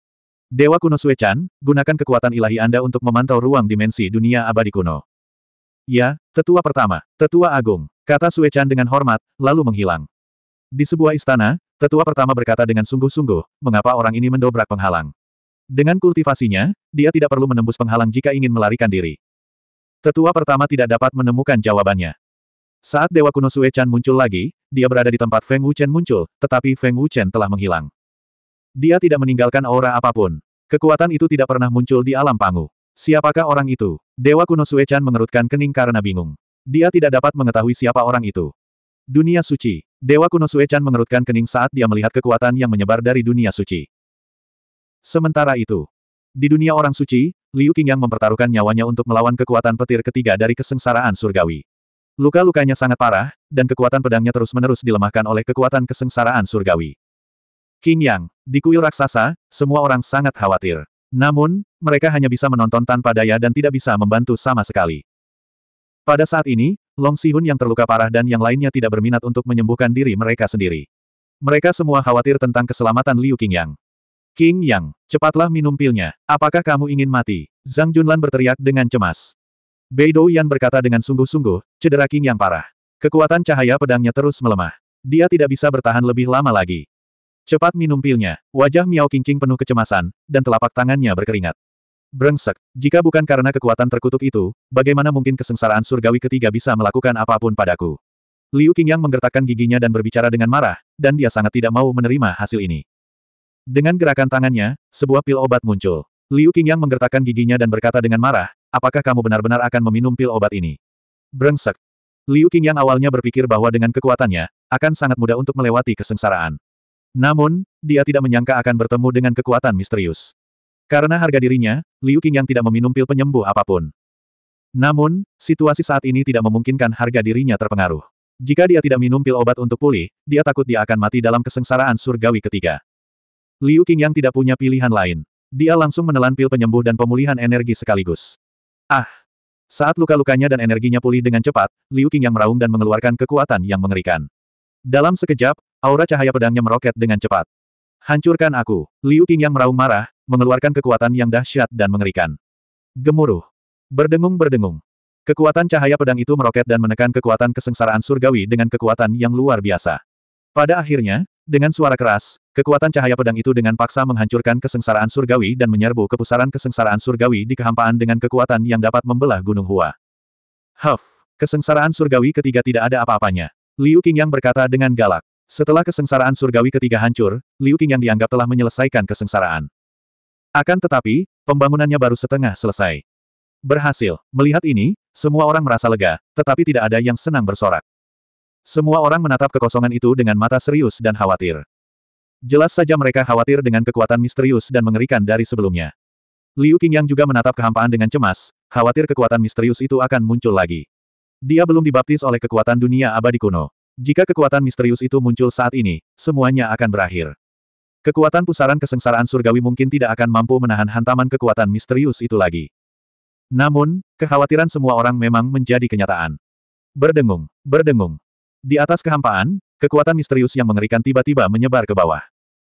Dewa Kuno Sue Chan, gunakan kekuatan ilahi Anda untuk memantau ruang dimensi dunia abadi kuno. Ya, tetua pertama, tetua agung, kata Sue Chan dengan hormat, lalu menghilang. Di sebuah istana, Tetua pertama berkata dengan sungguh-sungguh, mengapa orang ini mendobrak penghalang. Dengan kultivasinya, dia tidak perlu menembus penghalang jika ingin melarikan diri. Tetua pertama tidak dapat menemukan jawabannya. Saat Dewa Kuno Sue Chan muncul lagi, dia berada di tempat Feng Wuchen muncul, tetapi Feng Wuchen telah menghilang. Dia tidak meninggalkan aura apa pun. Kekuatan itu tidak pernah muncul di alam pangu. Siapakah orang itu? Dewa kuno Suechan mengerutkan kening karena bingung. Dia tidak dapat mengetahui siapa orang itu. Dunia suci. Dewa kuno Suechan mengerutkan kening saat dia melihat kekuatan yang menyebar dari dunia suci. Sementara itu, di dunia orang suci, Liu Qingyang mempertaruhkan nyawanya untuk melawan kekuatan petir ketiga dari kesengsaraan surgawi. Luka-lukanya sangat parah, dan kekuatan pedangnya terus-menerus dilemahkan oleh kekuatan kesengsaraan surgawi. Qingyang, di kuil raksasa, semua orang sangat khawatir. Namun, mereka hanya bisa menonton tanpa daya dan tidak bisa membantu sama sekali. Pada saat ini, Long Sihun yang terluka parah dan yang lainnya tidak berminat untuk menyembuhkan diri mereka sendiri. Mereka semua khawatir tentang keselamatan Liu Qingyang. King Yang, cepatlah minum pilnya. Apakah kamu ingin mati? Zhang Junlan berteriak dengan cemas. Bei Yan berkata dengan sungguh-sungguh, cedera King Yang parah. Kekuatan cahaya pedangnya terus melemah. Dia tidak bisa bertahan lebih lama lagi. Cepat minum pilnya. Wajah Miao Qingqing penuh kecemasan, dan telapak tangannya berkeringat. Brengsek, jika bukan karena kekuatan terkutuk itu, bagaimana mungkin kesengsaraan surgawi ketiga bisa melakukan apa pun padaku? Liu Qingyang menggertakkan giginya dan berbicara dengan marah, dan dia sangat tidak mau menerima hasil ini. Dengan gerakan tangannya, sebuah pil obat muncul. Liu Qingyang menggertakkan giginya dan berkata dengan marah, apakah kamu benar-benar akan meminum pil obat ini? Brengsek. Liu Qingyang awalnya berpikir bahwa dengan kekuatannya, akan sangat mudah untuk melewati kesengsaraan. Namun, dia tidak menyangka akan bertemu dengan kekuatan misterius. Karena harga dirinya, Liu Qing yang tidak meminum pil penyembuh apa pun. Namun, situasi saat ini tidak memungkinkan harga dirinya terpengaruh. Jika dia tidak minum pil obat untuk pulih, dia takut dia akan mati dalam kesengsaraan surgawi ketiga. Liu Qing yang tidak punya pilihan lain. Dia langsung menelan pil penyembuh dan pemulihan energi sekaligus. Ah! Saat luka-lukanya dan energinya pulih dengan cepat, Liu Qing yang meraung dan mengeluarkan kekuatan yang mengerikan. Dalam sekejap, Aura cahaya pedangnya meroket dengan cepat. Hancurkan aku. Liu Qing yang meraung marah, mengeluarkan kekuatan yang dahsyat dan mengerikan. Gemuruh. Berdengung-berdengung. Kekuatan cahaya pedang itu meroket dan menekan kekuatan kesengsaraan surgawi dengan kekuatan yang luar biasa. Pada akhirnya, dengan suara keras, kekuatan cahaya pedang itu dengan paksa menghancurkan kesengsaraan surgawi dan menyerbu kepusaran kesengsaraan surgawi di kehampaan dengan kekuatan yang dapat membelah Gunung Hua. Huff, kesengsaraan surgawi ketiga tidak ada apa-apanya. Liu Qingyang berkata dengan galak. Setelah kesengsaraan surgawi ketiga hancur, Liu Qing yang dianggap telah menyelesaikan kesengsaraan. Akan tetapi, pembangunannya baru setengah selesai. Berhasil. Melihat ini, semua orang merasa lega, tetapi tidak ada yang senang bersorak. Semua orang menatap kekosongan itu dengan mata serius dan khawatir. Jelas saja mereka khawatir dengan kekuatan misterius dan mengerikan dari sebelumnya. Liu Qingyang juga menatap kehampaan dengan cemas, khawatir kekuatan misterius itu akan muncul lagi. Dia belum dibaptis oleh kekuatan dunia abadi kuno. Jika kekuatan misterius itu muncul saat ini, semuanya akan berakhir. Kekuatan pusaran kesengsaraan surgawi mungkin tidak akan mampu menahan hantaman kekuatan misterius itu lagi. Namun, kekhawatiran semua orang memang menjadi kenyataan. Berdengung, berdengung. Di atas kehampaan, kekuatan misterius yang mengerikan tiba-tiba menyebar ke bawah.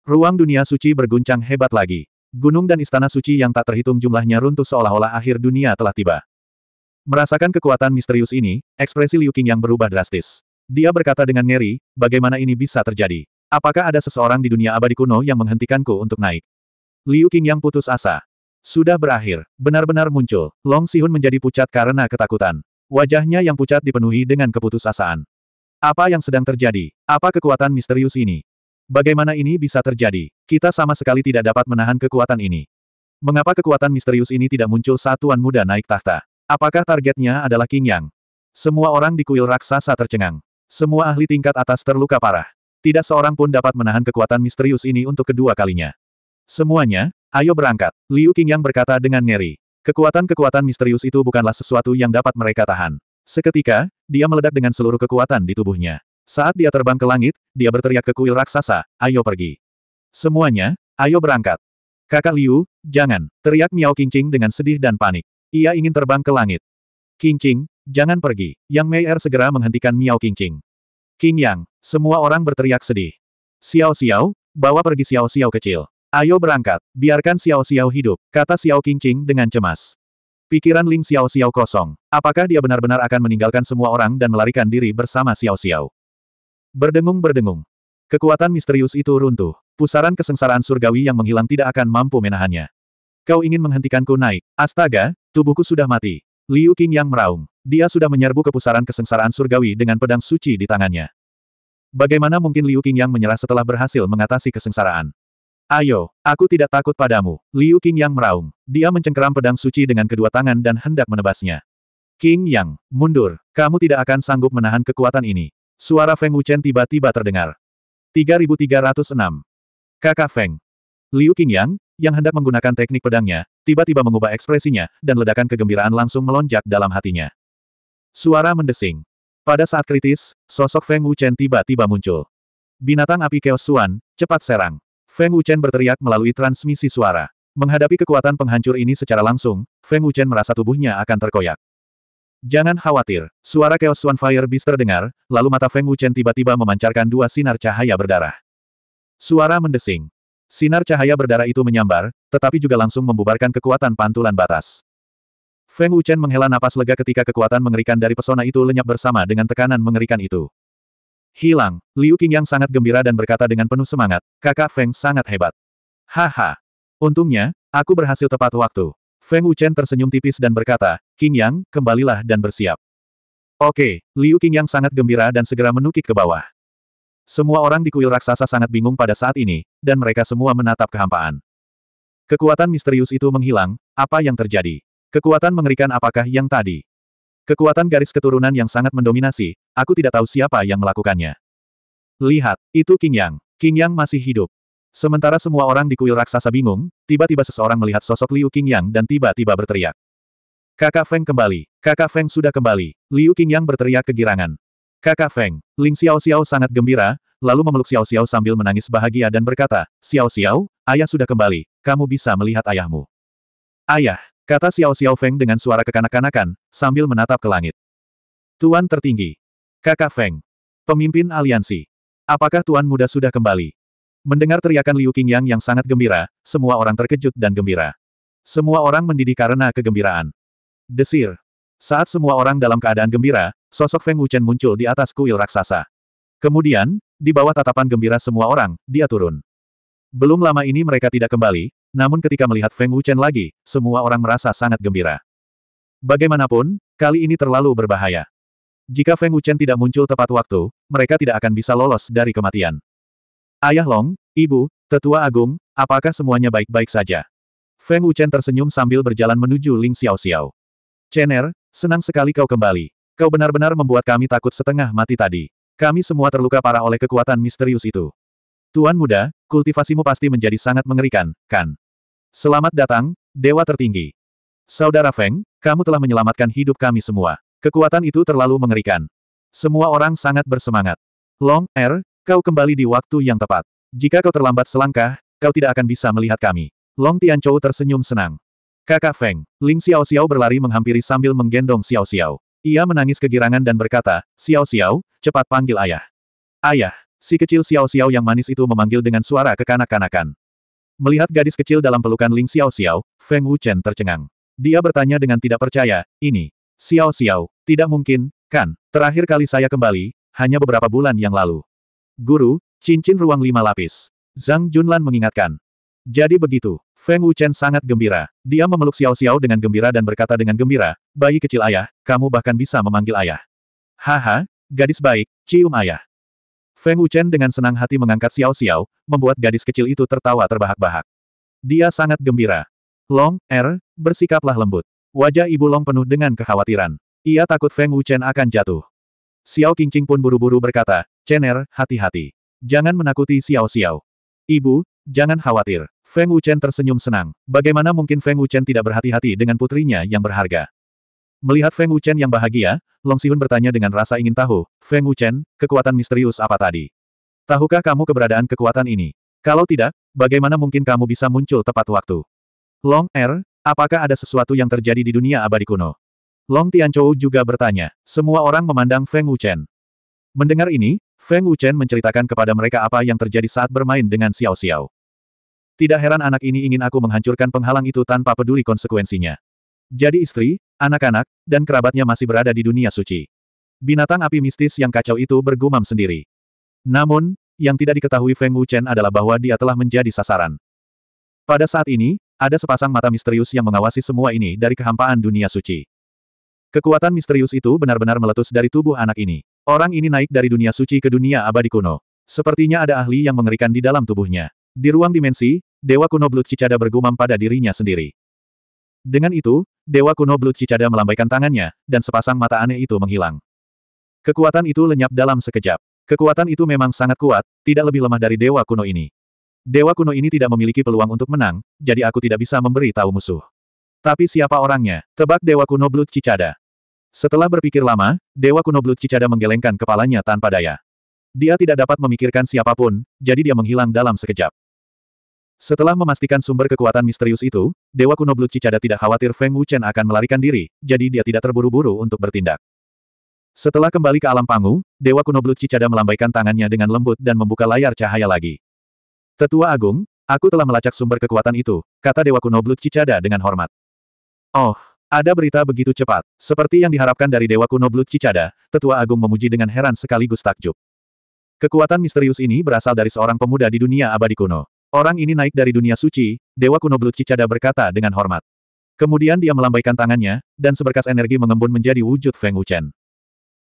Ruang dunia suci berguncang hebat lagi. Gunung dan istana suci yang tak terhitung jumlahnya runtuh seolah-olah akhir dunia telah tiba. Merasakan kekuatan misterius ini, ekspresi Liu Qing yang berubah drastis. Dia berkata dengan ngeri, bagaimana ini bisa terjadi? Apakah ada seseorang di dunia abadi kuno yang menghentikanku untuk naik? Liu Qing yang putus asa. Sudah berakhir, benar-benar muncul. Long Sihun menjadi pucat karena ketakutan. Wajahnya yang pucat dipenuhi dengan keputusasaan. Apa yang sedang terjadi? Apa kekuatan misterius ini? Bagaimana ini bisa terjadi? Kita sama sekali tidak dapat menahan kekuatan ini. Mengapa kekuatan misterius ini tidak muncul saat Tuan Muda naik tahta? Apakah targetnya adalah King Yang? Semua orang di kuil raksasa tercengang. Semua ahli tingkat atas terluka parah. Tidak seorang pun dapat menahan kekuatan misterius ini untuk kedua kalinya. Semuanya, ayo berangkat. Liu Qingyang berkata dengan ngeri. Kekuatan-kekuatan misterius itu bukanlah sesuatu yang dapat mereka tahan. Seketika, dia meledak dengan seluruh kekuatan di tubuhnya. Saat dia terbang ke langit, dia berteriak ke kuil raksasa, ayo pergi. Semuanya, ayo berangkat. Kakak Liu, jangan, teriak Miao Qingqing dengan sedih dan panik. Ia ingin terbang ke langit. Qingqing, Jangan pergi. Yang Mei Er segera menghentikan Miao Qingqing. King Yang, semua orang berteriak sedih. Xiao Xiao, bawa pergi Xiao Xiao kecil. Ayo berangkat, biarkan Xiao Xiao hidup, kata Xiao Qingqing dengan cemas. Pikiran Ling Xiao Xiao kosong. Apakah dia benar-benar akan meninggalkan semua orang dan melarikan diri bersama Xiao Xiao? Berdengung-berdengung. Kekuatan misterius itu runtuh. Pusaran kesengsaraan surgawi yang menghilang tidak akan mampu menahannya. Kau ingin menghentikanku naik. Astaga, tubuhku sudah mati. Liu Qing yang meraung. Dia sudah menyerbu kepusaran kesengsaraan surgawi dengan pedang suci di tangannya. Bagaimana mungkin Liu Qing yang menyerah setelah berhasil mengatasi kesengsaraan? Ayo, aku tidak takut padamu. Liu King yang meraung. Dia mencengkeram pedang suci dengan kedua tangan dan hendak menebasnya. King Yang, mundur. Kamu tidak akan sanggup menahan kekuatan ini. Suara Feng Wuchen tiba-tiba terdengar. 3306. Kakak Feng. Liu King Yang, yang hendak menggunakan teknik pedangnya, tiba-tiba mengubah ekspresinya, dan ledakan kegembiraan langsung melonjak dalam hatinya. Suara mendesing. Pada saat kritis, sosok Feng Wuchen tiba-tiba muncul. Binatang api Chaos Suan, cepat serang. Feng Wuchen berteriak melalui transmisi suara. Menghadapi kekuatan penghancur ini secara langsung, Feng Wuchen merasa tubuhnya akan terkoyak. Jangan khawatir, suara Chaos Swan Fire Beast terdengar, lalu mata Feng Wuchen tiba-tiba memancarkan dua sinar cahaya berdarah. Suara mendesing. Sinar cahaya berdarah itu menyambar, tetapi juga langsung membubarkan kekuatan pantulan batas. Feng Wuchen menghela napas lega ketika kekuatan mengerikan dari pesona itu lenyap bersama dengan tekanan mengerikan itu. Hilang. Liu Qing yang sangat gembira dan berkata dengan penuh semangat, kakak Feng sangat hebat. Haha. Untungnya, aku berhasil tepat waktu. Feng Wuchen tersenyum tipis dan berkata, King Yang, kembalilah dan bersiap. Oke, Liu Qing yang sangat gembira dan segera menukik ke bawah. Semua orang di kuil raksasa sangat bingung pada saat ini, dan mereka semua menatap kehampaan. Kekuatan misterius itu menghilang, apa yang terjadi? Kekuatan mengerikan apakah yang tadi? Kekuatan garis keturunan yang sangat mendominasi, aku tidak tahu siapa yang melakukannya. Lihat, itu King Yang. King Yang masih hidup. Sementara semua orang di kuil raksasa bingung, tiba-tiba seseorang melihat sosok Liu King Yang dan tiba-tiba berteriak. Kakak Feng kembali. Kakak Feng sudah kembali. Liu King Yang berteriak kegirangan. Kakak Feng. Ling Xiao Xiao sangat gembira, lalu memeluk Xiao Xiao sambil menangis bahagia dan berkata, Xiao Xiao, ayah sudah kembali, kamu bisa melihat ayahmu. Ayah, Kata Xiao Xiao Feng dengan suara kekanak-kanakan, sambil menatap ke langit. Tuan tertinggi. Kakak Feng. Pemimpin aliansi. Apakah Tuan muda sudah kembali? Mendengar teriakan Liu Qingyang yang sangat gembira, semua orang terkejut dan gembira. Semua orang mendidih karena kegembiraan. Desir. Saat semua orang dalam keadaan gembira, sosok Feng Wuchen muncul di atas kuil raksasa. Kemudian, di bawah tatapan gembira semua orang, dia turun. Belum lama ini mereka tidak kembali, namun ketika melihat Feng Wuchen lagi, semua orang merasa sangat gembira. Bagaimanapun, kali ini terlalu berbahaya. Jika Feng Wuchen tidak muncul tepat waktu, mereka tidak akan bisa lolos dari kematian. Ayah Long, Ibu, Tetua Agung, apakah semuanya baik-baik saja? Feng Wuchen tersenyum sambil berjalan menuju Ling Xiao Xiao. Chener, senang sekali kau kembali. Kau benar-benar membuat kami takut setengah mati tadi. Kami semua terluka parah oleh kekuatan misterius itu. Tuan muda, kultivasimu pasti menjadi sangat mengerikan, kan? Selamat datang, Dewa Tertinggi. Saudara Feng, kamu telah menyelamatkan hidup kami semua. Kekuatan itu terlalu mengerikan. Semua orang sangat bersemangat. Long, Er, kau kembali di waktu yang tepat. Jika kau terlambat selangkah, kau tidak akan bisa melihat kami. Long Tianchou tersenyum senang. Kakak Feng, Ling Xiao Xiao berlari menghampiri sambil menggendong Xiao Xiao. Ia menangis kegirangan dan berkata, Xiao Xiao, cepat panggil ayah. Ayah, si kecil Xiao Xiao yang manis itu memanggil dengan suara kekanak-kanakan. Melihat gadis kecil dalam pelukan Ling Xiao Xiao, Feng Wuchen tercengang. Dia bertanya dengan tidak percaya, ini, Xiao Xiao, tidak mungkin, kan? Terakhir kali saya kembali, hanya beberapa bulan yang lalu. Guru, cincin ruang lima lapis. Zhang Junlan mengingatkan. Jadi begitu, Feng Wuchen sangat gembira. Dia memeluk Xiao Xiao dengan gembira dan berkata dengan gembira, bayi kecil ayah, kamu bahkan bisa memanggil ayah. Haha, gadis baik, cium ayah. Feng Wuchen dengan senang hati mengangkat Xiao Xiao, membuat gadis kecil itu tertawa terbahak-bahak. Dia sangat gembira. Long, Er, bersikaplah lembut. Wajah Ibu Long penuh dengan kekhawatiran. Ia takut Feng Wuchen akan jatuh. Xiao Qingqing pun buru-buru berkata, Chener, hati-hati. Jangan menakuti Xiao Xiao. Ibu, jangan khawatir. Feng Wuchen tersenyum senang. Bagaimana mungkin Feng Wuchen tidak berhati-hati dengan putrinya yang berharga? Melihat Feng Wuchen yang bahagia, Long Xihun bertanya dengan rasa ingin tahu, Feng Wuchen, kekuatan misterius apa tadi? Tahukah kamu keberadaan kekuatan ini? Kalau tidak, bagaimana mungkin kamu bisa muncul tepat waktu? Long Er, apakah ada sesuatu yang terjadi di dunia abadi kuno? Long Tianchou juga bertanya. Semua orang memandang Feng Wuchen. Mendengar ini, Feng Wuchen menceritakan kepada mereka apa yang terjadi saat bermain dengan Xiao Xiao. Tidak heran anak ini ingin aku menghancurkan penghalang itu tanpa peduli konsekuensinya. Jadi istri, anak-anak, dan kerabatnya masih berada di dunia suci. Binatang api mistis yang kacau itu bergumam sendiri. Namun, yang tidak diketahui Feng Wuchen adalah bahwa dia telah menjadi sasaran. Pada saat ini, ada sepasang mata misterius yang mengawasi semua ini dari kehampaan dunia suci. Kekuatan misterius itu benar-benar meletus dari tubuh anak ini. Orang ini naik dari dunia suci ke dunia abadi kuno. Sepertinya ada ahli yang mengerikan di dalam tubuhnya. Di ruang dimensi, Dewa kuno Blood Cicada bergumam pada dirinya sendiri. Dengan itu, Dewa kuno Blood Cicada melambaikan tangannya, dan sepasang mata aneh itu menghilang. Kekuatan itu lenyap dalam sekejap. Kekuatan itu memang sangat kuat, tidak lebih lemah dari Dewa kuno ini. Dewa kuno ini tidak memiliki peluang untuk menang, jadi aku tidak bisa memberi tahu musuh. Tapi siapa orangnya? Tebak Dewa kuno Blood Cicada. Setelah berpikir lama, Dewa kuno Blood Cicada menggelengkan kepalanya tanpa daya. Dia tidak dapat memikirkan siapa pun, jadi dia menghilang dalam sekejap. Setelah memastikan sumber kekuatan misterius itu, Dewa kuno Blood Cicada tidak khawatir Feng Wuchen akan melarikan diri, jadi dia tidak terburu-buru untuk bertindak. Setelah kembali ke alam pangu, Dewa kuno Blood Cicada melambaikan tangannya dengan lembut dan membuka layar cahaya lagi. Tetua Agung, aku telah melacak sumber kekuatan itu, kata Dewa Kuno Blood Cicada dengan hormat. Oh, ada berita begitu cepat. Seperti yang diharapkan dari Dewa Kuno Blood Cicada, Tetua Agung memuji dengan heran sekaligus takjub. Kekuatan misterius ini berasal dari seorang pemuda di dunia abadi kuno. Orang ini naik dari dunia suci, Dewa Kuno Blood Cicada berkata dengan hormat. Kemudian dia melambaikan tangannya, dan seberkas energi mengembun menjadi wujud Feng Wuchen.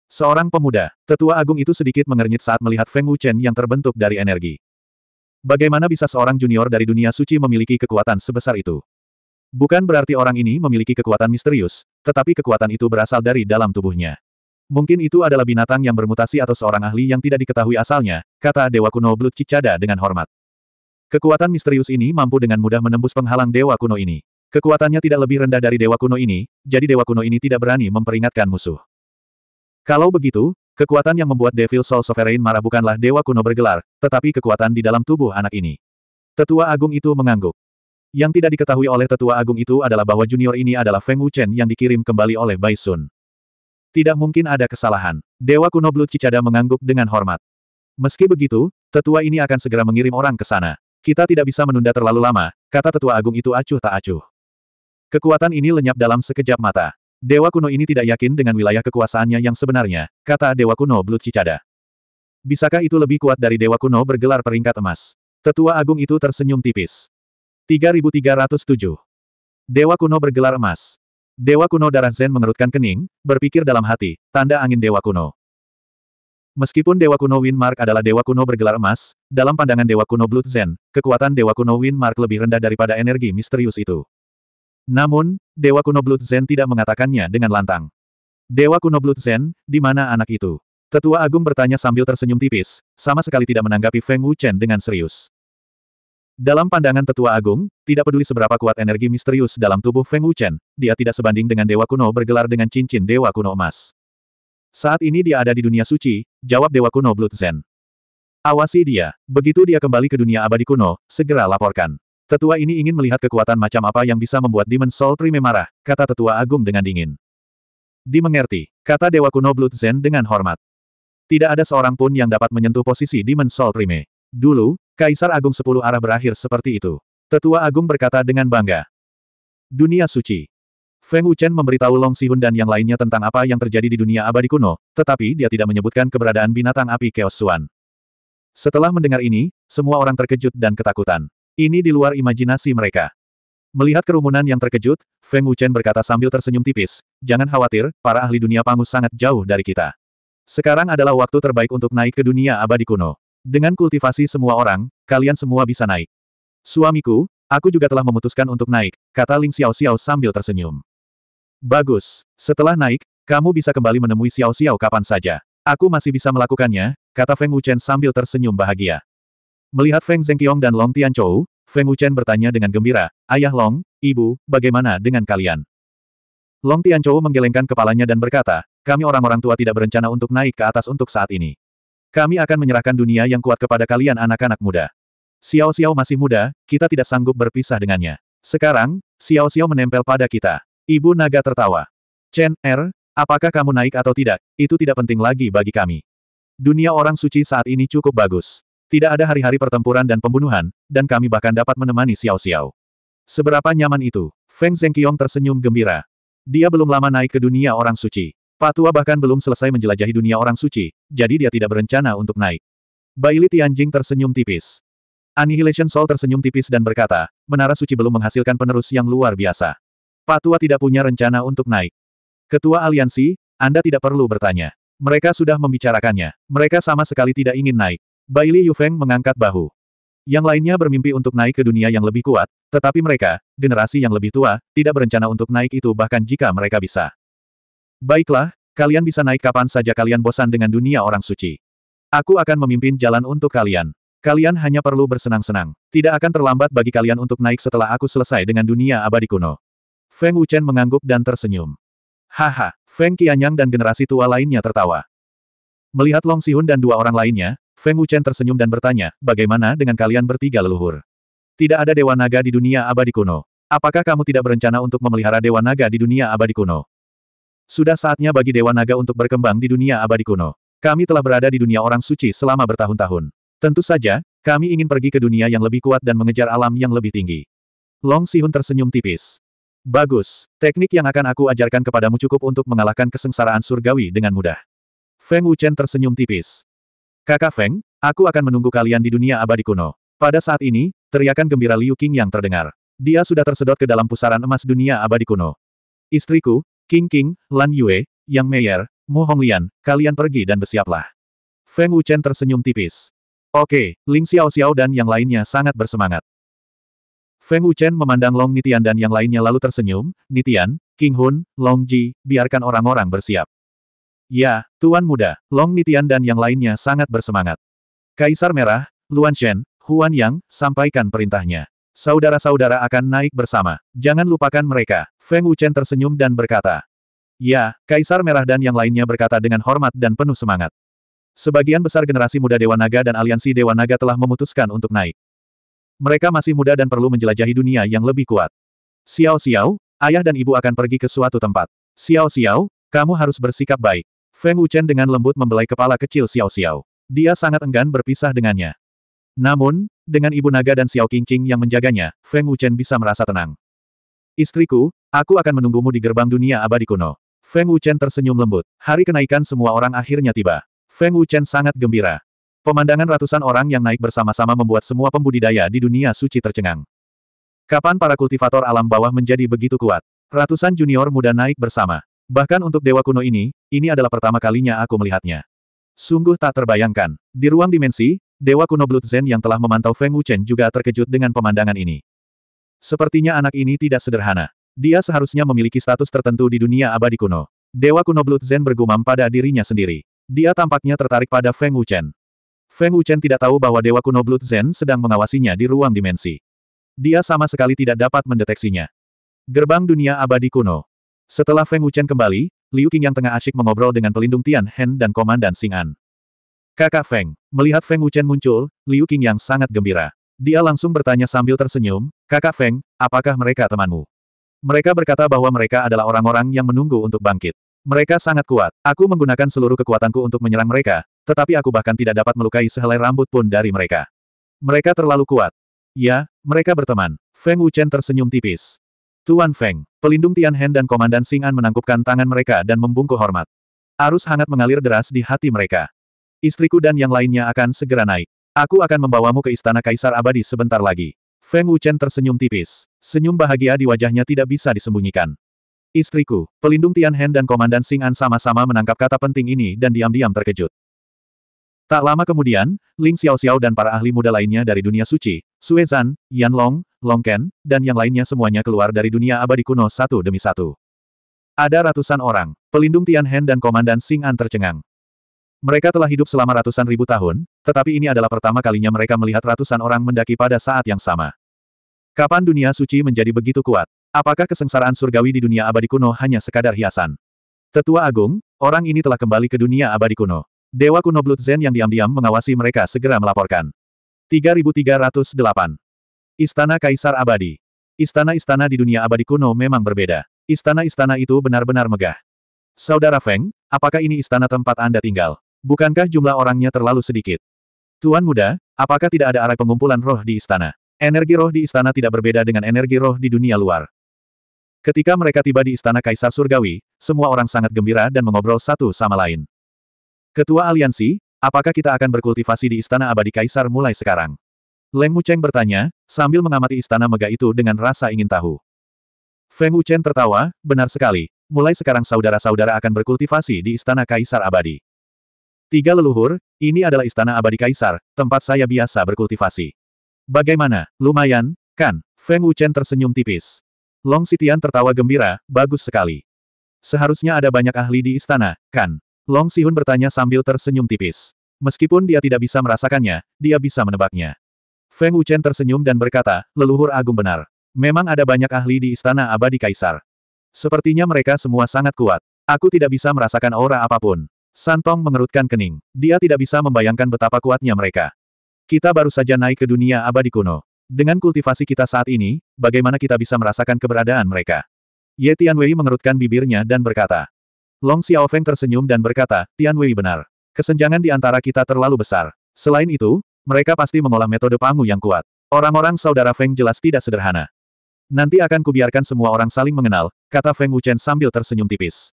Seorang pemuda, tetua agung itu sedikit mengernyit saat melihat Feng Wuchen yang terbentuk dari energi. Bagaimana bisa seorang junior dari dunia suci memiliki kekuatan sebesar itu? Bukan berarti orang ini memiliki kekuatan misterius, tetapi kekuatan itu berasal dari dalam tubuhnya. Mungkin itu adalah binatang yang bermutasi atau seorang ahli yang tidak diketahui asalnya, kata Dewa Kuno Blood Cicada dengan hormat. Kekuatan misterius ini mampu dengan mudah menembus penghalang Dewa Kuno ini. Kekuatannya tidak lebih rendah dari Dewa Kuno ini, jadi Dewa Kuno ini tidak berani memperingatkan musuh. Kalau begitu, Kekuatan yang membuat Devil Soul Sovereign marah bukanlah dewa kuno bergelar, tetapi kekuatan di dalam tubuh anak ini. Tetua Agung itu mengangguk. Yang tidak diketahui oleh Tetua Agung itu adalah bahwa junior ini adalah Feng Wuchen yang dikirim kembali oleh Bai Sun. Tidak mungkin ada kesalahan. Dewa kuno Blood Cicada mengangguk dengan hormat. Meski begitu, tetua ini akan segera mengirim orang ke sana. Kita tidak bisa menunda terlalu lama, kata tetua agung itu acuh tak acuh. Kekuatan ini lenyap dalam sekejap mata. Dewa kuno ini tidak yakin dengan wilayah kekuasaannya yang sebenarnya, kata Dewa kuno Blood Cicada. Bisakah itu lebih kuat dari Dewa kuno bergelar peringkat emas? Tetua Agung itu tersenyum tipis. 3307. Dewa kuno bergelar emas. Dewa kuno darah Zen mengerutkan kening, berpikir dalam hati, tanda angin Dewa kuno. Meskipun Dewa kuno Winmark adalah Dewa kuno bergelar emas, dalam pandangan Dewa kuno Blood Zen, kekuatan Dewa kuno Winmark lebih rendah daripada energi misterius itu. Namun, Dewa kuno Blood Zen tidak mengatakannya dengan lantang. Dewa kuno Blood Zen, di mana anak itu? Tetua Agung bertanya sambil tersenyum tipis, sama sekali tidak menanggapi Feng Wuchen dengan serius. Dalam pandangan Tetua Agung, tidak peduli seberapa kuat energi misterius dalam tubuh Feng Wuchen, dia tidak sebanding dengan Dewa kuno bergelar dengan cincin Dewa kuno emas. Saat ini dia ada di dunia suci, jawab Dewa kuno Blood Zen. Awasi dia, begitu dia kembali ke dunia abadi kuno, segera laporkan. Tetua ini ingin melihat kekuatan macam apa yang bisa membuat Demon Soul Prime marah, kata Tetua Agung dengan dingin. Dimengerti, kata Dewa Kuno Blood Zen dengan hormat. Tidak ada seorang pun yang dapat menyentuh posisi Demon Soul Prime. Dulu, Kaisar Agung Sepuluh Arah berakhir seperti itu. Tetua Agung berkata dengan bangga. Dunia Suci. Feng Wuchen memberitahu Long Sihun dan yang lainnya tentang apa yang terjadi di dunia abadi kuno, tetapi dia tidak menyebutkan keberadaan binatang api Chaos Suan. Setelah mendengar ini, semua orang terkejut dan ketakutan. Ini di luar imajinasi mereka. Melihat kerumunan yang terkejut, Feng Wuchen berkata sambil tersenyum tipis, jangan khawatir, para ahli dunia pangus sangat jauh dari kita. Sekarang adalah waktu terbaik untuk naik ke dunia abadi kuno. Dengan kultivasi semua orang, kalian semua bisa naik. Suamiku, aku juga telah memutuskan untuk naik, kata Ling Xiao Xiao sambil tersenyum. Bagus, setelah naik, kamu bisa kembali menemui Xiao Xiao kapan saja. Aku masih bisa melakukannya, kata Feng Wuchen sambil tersenyum bahagia. Melihat Feng Zhengqiong dan Long Tianchou, Feng Wuchen bertanya dengan gembira, Ayah Long, Ibu, bagaimana dengan kalian? Long Tianchou menggelengkan kepalanya dan berkata, kami orang-orang tua tidak berencana untuk naik ke atas untuk saat ini. Kami akan menyerahkan dunia yang kuat kepada kalian anak-anak muda. Xiao Xiao masih muda, kita tidak sanggup berpisah dengannya. Sekarang, Xiao Xiao menempel pada kita. Ibu naga tertawa. Chen, Er, apakah kamu naik atau tidak, itu tidak penting lagi bagi kami. Dunia orang suci saat ini cukup bagus. Tidak ada hari-hari pertempuran dan pembunuhan, dan kami bahkan dapat menemani Xiao Xiao. Seberapa nyaman itu? Feng Zhengqiong tersenyum gembira. Dia belum lama naik ke dunia orang suci. Patua bahkan belum selesai menjelajahi dunia orang suci, jadi dia tidak berencana untuk naik. Baili Tianjing tersenyum tipis. Annihilation Soul tersenyum tipis dan berkata, Menara Suci belum menghasilkan penerus yang luar biasa. Patua tidak punya rencana untuk naik. Ketua Aliansi, Anda tidak perlu bertanya. Mereka sudah membicarakannya. Mereka sama sekali tidak ingin naik. Baili Yufeng mengangkat bahu. Yang lainnya bermimpi untuk naik ke dunia yang lebih kuat, tetapi mereka, generasi yang lebih tua, tidak berencana untuk naik itu bahkan jika mereka bisa. Baiklah, kalian bisa naik kapan saja kalian bosan dengan dunia orang suci. Aku akan memimpin jalan untuk kalian. Kalian hanya perlu bersenang-senang. Tidak akan terlambat bagi kalian untuk naik setelah aku selesai dengan dunia abadi kuno. Feng Wuchen mengangguk dan tersenyum. Haha, Feng Qianyang dan generasi tua lainnya tertawa. Melihat Long Sihun dan dua orang lainnya, Feng Wuchen tersenyum dan bertanya, bagaimana dengan kalian bertiga leluhur? Tidak ada Dewa Naga di dunia abadi kuno. Apakah kamu tidak berencana untuk memelihara Dewa Naga di dunia abadi kuno? Sudah saatnya bagi Dewa Naga untuk berkembang di dunia abadi kuno. Kami telah berada di dunia orang suci selama bertahun-tahun. Tentu saja, kami ingin pergi ke dunia yang lebih kuat dan mengejar alam yang lebih tinggi. Long Sihun tersenyum tipis. Bagus, teknik yang akan aku ajarkan kepadamu cukup untuk mengalahkan kesengsaraan surgawi dengan mudah. Feng Wuchen tersenyum tipis. Kakak Feng, aku akan menunggu kalian di dunia abadi kuno. Pada saat ini, teriakan gembira Liu Qing yang terdengar. Dia sudah tersedot ke dalam pusaran emas dunia abadi kuno. Istriku, King King, Lan Yue, Yang Meier, Mu Honglian, kalian pergi dan bersiaplah. Feng Wuchen tersenyum tipis. Oke, Ling Xiao Xiao dan yang lainnya sangat bersemangat. Feng Wuchen memandang Long Nitian dan yang lainnya lalu tersenyum, Nitian, King Hun, Long Ji, biarkan orang-orang bersiap. Ya, Tuan Muda, Long Nitian dan yang lainnya sangat bersemangat. Kaisar Merah, Luan Shen, Huan Yang, sampaikan perintahnya. Saudara-saudara akan naik bersama. Jangan lupakan mereka. Feng Wuchen tersenyum dan berkata. Ya, Kaisar Merah dan yang lainnya berkata dengan hormat dan penuh semangat. Sebagian besar generasi muda Dewa Naga dan aliansi Dewa Naga telah memutuskan untuk naik. Mereka masih muda dan perlu menjelajahi dunia yang lebih kuat. Xiao Xiao, ayah dan ibu akan pergi ke suatu tempat. Xiao Xiao, kamu harus bersikap baik. Feng Wuchen dengan lembut membelai kepala kecil Xiao Xiao. Dia sangat enggan berpisah dengannya. Namun, dengan Ibu Naga dan Xiao Qingqing yang menjaganya, Feng Wuchen bisa merasa tenang. Istriku, aku akan menunggumu di gerbang dunia abadi kuno. Feng Wuchen tersenyum lembut. Hari kenaikan semua orang akhirnya tiba. Feng Wuchen sangat gembira. Pemandangan ratusan orang yang naik bersama-sama membuat semua pembudidaya di dunia suci tercengang. Kapan para kultivator alam bawah menjadi begitu kuat? Ratusan junior muda naik bersama. Bahkan untuk dewa kuno ini, ini adalah pertama kalinya aku melihatnya. Sungguh tak terbayangkan. Di ruang dimensi, dewa kuno Blood Zen yang telah memantau Feng Wuchen juga terkejut dengan pemandangan ini. Sepertinya anak ini tidak sederhana. Dia seharusnya memiliki status tertentu di dunia abadi kuno. Dewa kuno Blood Zen bergumam pada dirinya sendiri. Dia tampaknya tertarik pada Feng Wuchen. Feng Wuchen tidak tahu bahwa Dewa kuno Blood Zen sedang mengawasinya di ruang dimensi. Dia sama sekali tidak dapat mendeteksinya. Gerbang dunia abadi kuno. Setelah Feng Wuchen kembali, Liu Qing yang tengah asyik mengobrol dengan pelindung Tian Hen dan Komandan Xing An. Kakak Feng, melihat Feng Wuchen muncul, Liu Qing yang sangat gembira. Dia langsung bertanya sambil tersenyum, Kakak Feng, apakah mereka temanmu? Mereka berkata bahwa mereka adalah orang-orang yang menunggu untuk bangkit. Mereka sangat kuat. Aku menggunakan seluruh kekuatanku untuk menyerang mereka, tetapi aku bahkan tidak dapat melukai sehelai rambut pun dari mereka. Mereka terlalu kuat. Ya, mereka berteman. Feng Wuchen tersenyum tipis. Tuan Feng, pelindung Tian Hen dan Komandan Xing An menangkupkan tangan mereka dan membungkuk hormat. Arus hangat mengalir deras di hati mereka. Istriku dan yang lainnya akan segera naik. Aku akan membawamu ke Istana Kaisar Abadi sebentar lagi. Feng Wuchen tersenyum tipis. Senyum bahagia di wajahnya tidak bisa disembunyikan. Istriku, pelindung Tian Hen dan Komandan Xing An sama-sama menangkap kata penting ini dan diam-diam terkejut. Tak lama kemudian, Ling Xiao Xiao dan para ahli muda lainnya dari dunia suci, Sue Zan, Yan Long, Long Ken, dan yang lainnya semuanya keluar dari dunia abadi kuno satu demi satu. Ada ratusan orang, pelindung Tian Hen dan Komandan Xing An tercengang. Mereka telah hidup selama ratusan ribu tahun, tetapi ini adalah pertama kalinya mereka melihat ratusan orang mendaki pada saat yang sama. Kapan dunia suci menjadi begitu kuat? Apakah kesengsaraan surgawi di dunia abadi kuno hanya sekadar hiasan? Tetua Agung, orang ini telah kembali ke dunia abadi kuno. Dewa kuno Blood Zen yang diam-diam mengawasi mereka segera melaporkan. 3308. Istana Kaisar Abadi. Istana-istana di dunia abadi kuno memang berbeda. Istana-istana itu benar-benar megah. Saudara Feng, apakah ini istana tempat Anda tinggal? Bukankah jumlah orangnya terlalu sedikit? Tuan muda, apakah tidak ada arah pengumpulan roh di istana? Energi roh di istana tidak berbeda dengan energi roh di dunia luar. Ketika mereka tiba di istana Kaisar Surgawi, semua orang sangat gembira dan mengobrol satu sama lain. Ketua Aliansi, apakah kita akan berkultivasi di Istana Abadi Kaisar mulai sekarang? Leng Mucheng bertanya, sambil mengamati istana megah itu dengan rasa ingin tahu. Feng Wuchen tertawa, benar sekali, mulai sekarang saudara-saudara akan berkultivasi di Istana Kaisar Abadi. Tiga leluhur, ini adalah Istana Abadi Kaisar, tempat saya biasa berkultivasi. Bagaimana, lumayan, kan? Feng Wuchen tersenyum tipis. Long Xitian tertawa gembira, bagus sekali. Seharusnya ada banyak ahli di istana, kan? Long Xihun bertanya sambil tersenyum tipis. Meskipun dia tidak bisa merasakannya, dia bisa menebaknya. Feng Wuchen tersenyum dan berkata, leluhur agung benar. Memang ada banyak ahli di istana abadi kaisar. Sepertinya mereka semua sangat kuat. Aku tidak bisa merasakan aura apa pun. Santong mengerutkan kening. Dia tidak bisa membayangkan betapa kuatnya mereka. Kita baru saja naik ke dunia abadi kuno. Dengan kultivasi kita saat ini, bagaimana kita bisa merasakan keberadaan mereka? Ye Tianwei mengerutkan bibirnya dan berkata. Long Xiaofeng tersenyum dan berkata, Tianwei benar. Kesenjangan di antara kita terlalu besar. Selain itu, mereka pasti mengolah metode pangu yang kuat. Orang-orang saudara Feng jelas tidak sederhana. Nanti akan kubiarkan semua orang saling mengenal, kata Feng Wuchen sambil tersenyum tipis.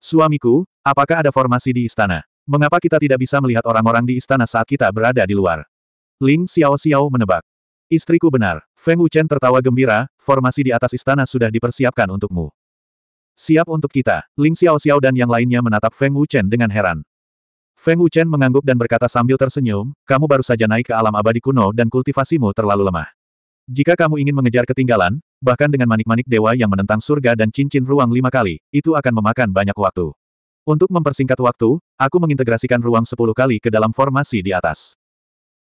Suamiku, apakah ada formasi di istana? Mengapa kita tidak bisa melihat orang-orang di istana saat kita berada di luar? Ling Xiao Xiao menebak. Istriku benar. Feng Wuchen tertawa gembira, formasi di atas istana sudah dipersiapkan untukmu. Siap untuk kita. Ling Xiao Xiao dan yang lainnya menatap Feng Wuchen dengan heran. Feng Wuchen mengangguk dan berkata sambil tersenyum, kamu baru saja naik ke alam abadi kuno dan kultivasimu terlalu lemah. Jika kamu ingin mengejar ketinggalan, bahkan dengan manik-manik dewa yang menentang surga dan cincin ruang lima kali, itu akan memakan banyak waktu. Untuk mempersingkat waktu, aku mengintegrasikan ruang sepuluh kali ke dalam formasi di atas.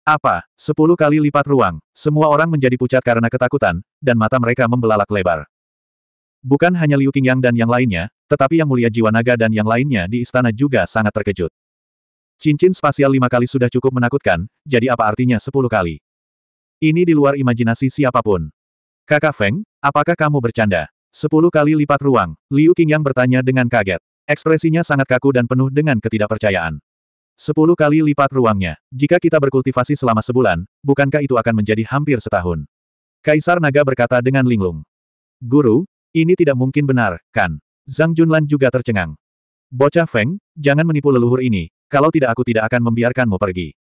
Apa? Sepuluh kali lipat ruang. Semua orang menjadi pucat karena ketakutan, dan mata mereka membelalak lebar. Bukan hanya Liu Qingyang dan yang lainnya, tetapi yang mulia jiwa naga dan yang lainnya di istana juga sangat terkejut. Cincin spasial lima kali sudah cukup menakutkan, jadi apa artinya sepuluh kali? Ini di luar imajinasi siapa pun. Kakak Feng, apakah kamu bercanda? Sepuluh kali lipat ruang, Liu Qingyang bertanya dengan kaget. Ekspresinya sangat kaku dan penuh dengan ketidakpercayaan. Sepuluh kali lipat ruangnya. Jika kita berkultivasi selama sebulan, bukankah itu akan menjadi hampir setahun? Kaisar Naga berkata dengan linglung. Guru, ini tidak mungkin benar, kan? Zhang Junlan juga tercengang. Bocah Feng, jangan menipu leluhur ini, kalau tidak aku tidak akan membiarkanmu pergi.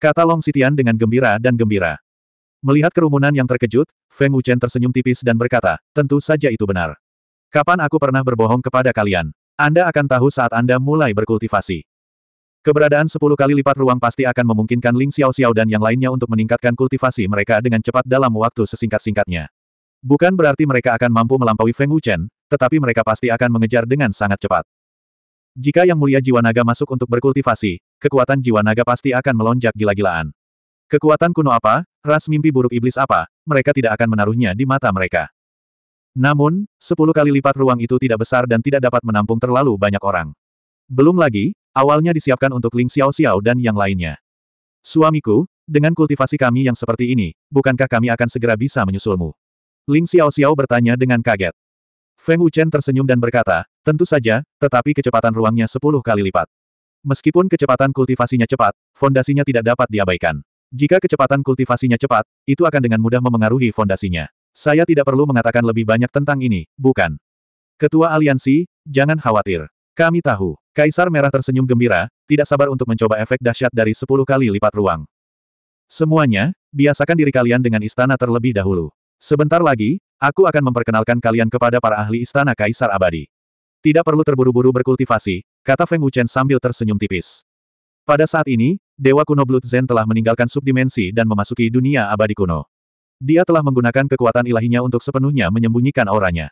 Kata Long Sitian dengan gembira dan gembira. Melihat kerumunan yang terkejut, Feng Wuchen tersenyum tipis dan berkata, tentu saja itu benar. Kapan aku pernah berbohong kepada kalian? Anda akan tahu saat Anda mulai berkultivasi. Keberadaan sepuluh kali lipat ruang pasti akan memungkinkan Ling Xiao Xiao dan yang lainnya untuk meningkatkan kultivasi mereka dengan cepat dalam waktu sesingkat-singkatnya. Bukan berarti mereka akan mampu melampaui Feng Wuchen, tetapi mereka pasti akan mengejar dengan sangat cepat. Jika Yang Mulia Jiwa Naga masuk untuk berkultivasi, kekuatan Jiwa Naga pasti akan melonjak gila-gilaan. Kekuatan kuno apa, ras mimpi buruk iblis apa, mereka tidak akan menaruhnya di mata mereka. Namun, sepuluh kali lipat ruang itu tidak besar dan tidak dapat menampung terlalu banyak orang. Belum lagi, awalnya disiapkan untuk Ling Xiao Xiao dan yang lainnya. Suamiku, dengan kultivasi kami yang seperti ini, bukankah kami akan segera bisa menyusulmu? Ling Xiao Xiao bertanya dengan kaget. Feng Wuchen tersenyum dan berkata, tentu saja, tetapi kecepatan ruangnya sepuluh kali lipat. Meskipun kecepatan kultivasinya cepat, fondasinya tidak dapat diabaikan. Jika kecepatan kultivasinya cepat, itu akan dengan mudah memengaruhi fondasinya. Saya tidak perlu mengatakan lebih banyak tentang ini, bukan? Ketua Aliansi, jangan khawatir. Kami tahu. Kaisar Merah tersenyum gembira, tidak sabar untuk mencoba efek dahsyat dari sepuluh kali lipat ruang. Semuanya, biasakan diri kalian dengan istana terlebih dahulu. Sebentar lagi, aku akan memperkenalkan kalian kepada para ahli istana Kaisar Abadi. Tidak perlu terburu-buru berkultivasi, kata Feng Wuchen sambil tersenyum tipis. Pada saat ini, Dewa kuno Blood Zen telah meninggalkan subdimensi dan memasuki dunia abadi kuno. Dia telah menggunakan kekuatan ilahinya untuk sepenuhnya menyembunyikan auranya.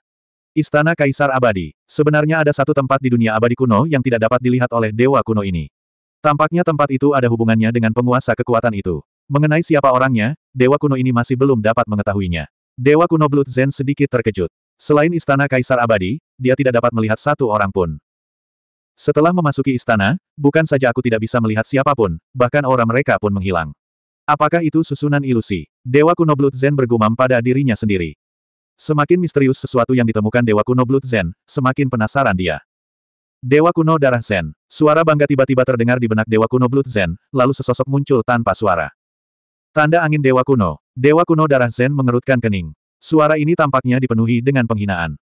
Istana Kaisar Abadi. Sebenarnya ada satu tempat di dunia abadi kuno yang tidak dapat dilihat oleh dewa kuno ini. Tampaknya tempat itu ada hubungannya dengan penguasa kekuatan itu. Mengenai siapa orangnya, dewa kuno ini masih belum dapat mengetahuinya. Dewa kuno Blood Zen sedikit terkejut. Selain istana Kaisar Abadi, dia tidak dapat melihat satu orang pun. Setelah memasuki istana, bukan saja aku tidak bisa melihat siapa pun, bahkan aura mereka pun menghilang. Apakah itu susunan ilusi? Dewa kuno Blood Zen bergumam pada dirinya sendiri. Semakin misterius sesuatu yang ditemukan Dewa kuno Blood Zen, semakin penasaran dia. Dewa kuno Darah Zen. Suara bangga tiba-tiba terdengar di benak Dewa kuno Blood Zen, lalu sesosok muncul tanpa suara. Tanda angin Dewa kuno. Dewa kuno Darah Zen mengerutkan kening. Suara ini tampaknya dipenuhi dengan penghinaan.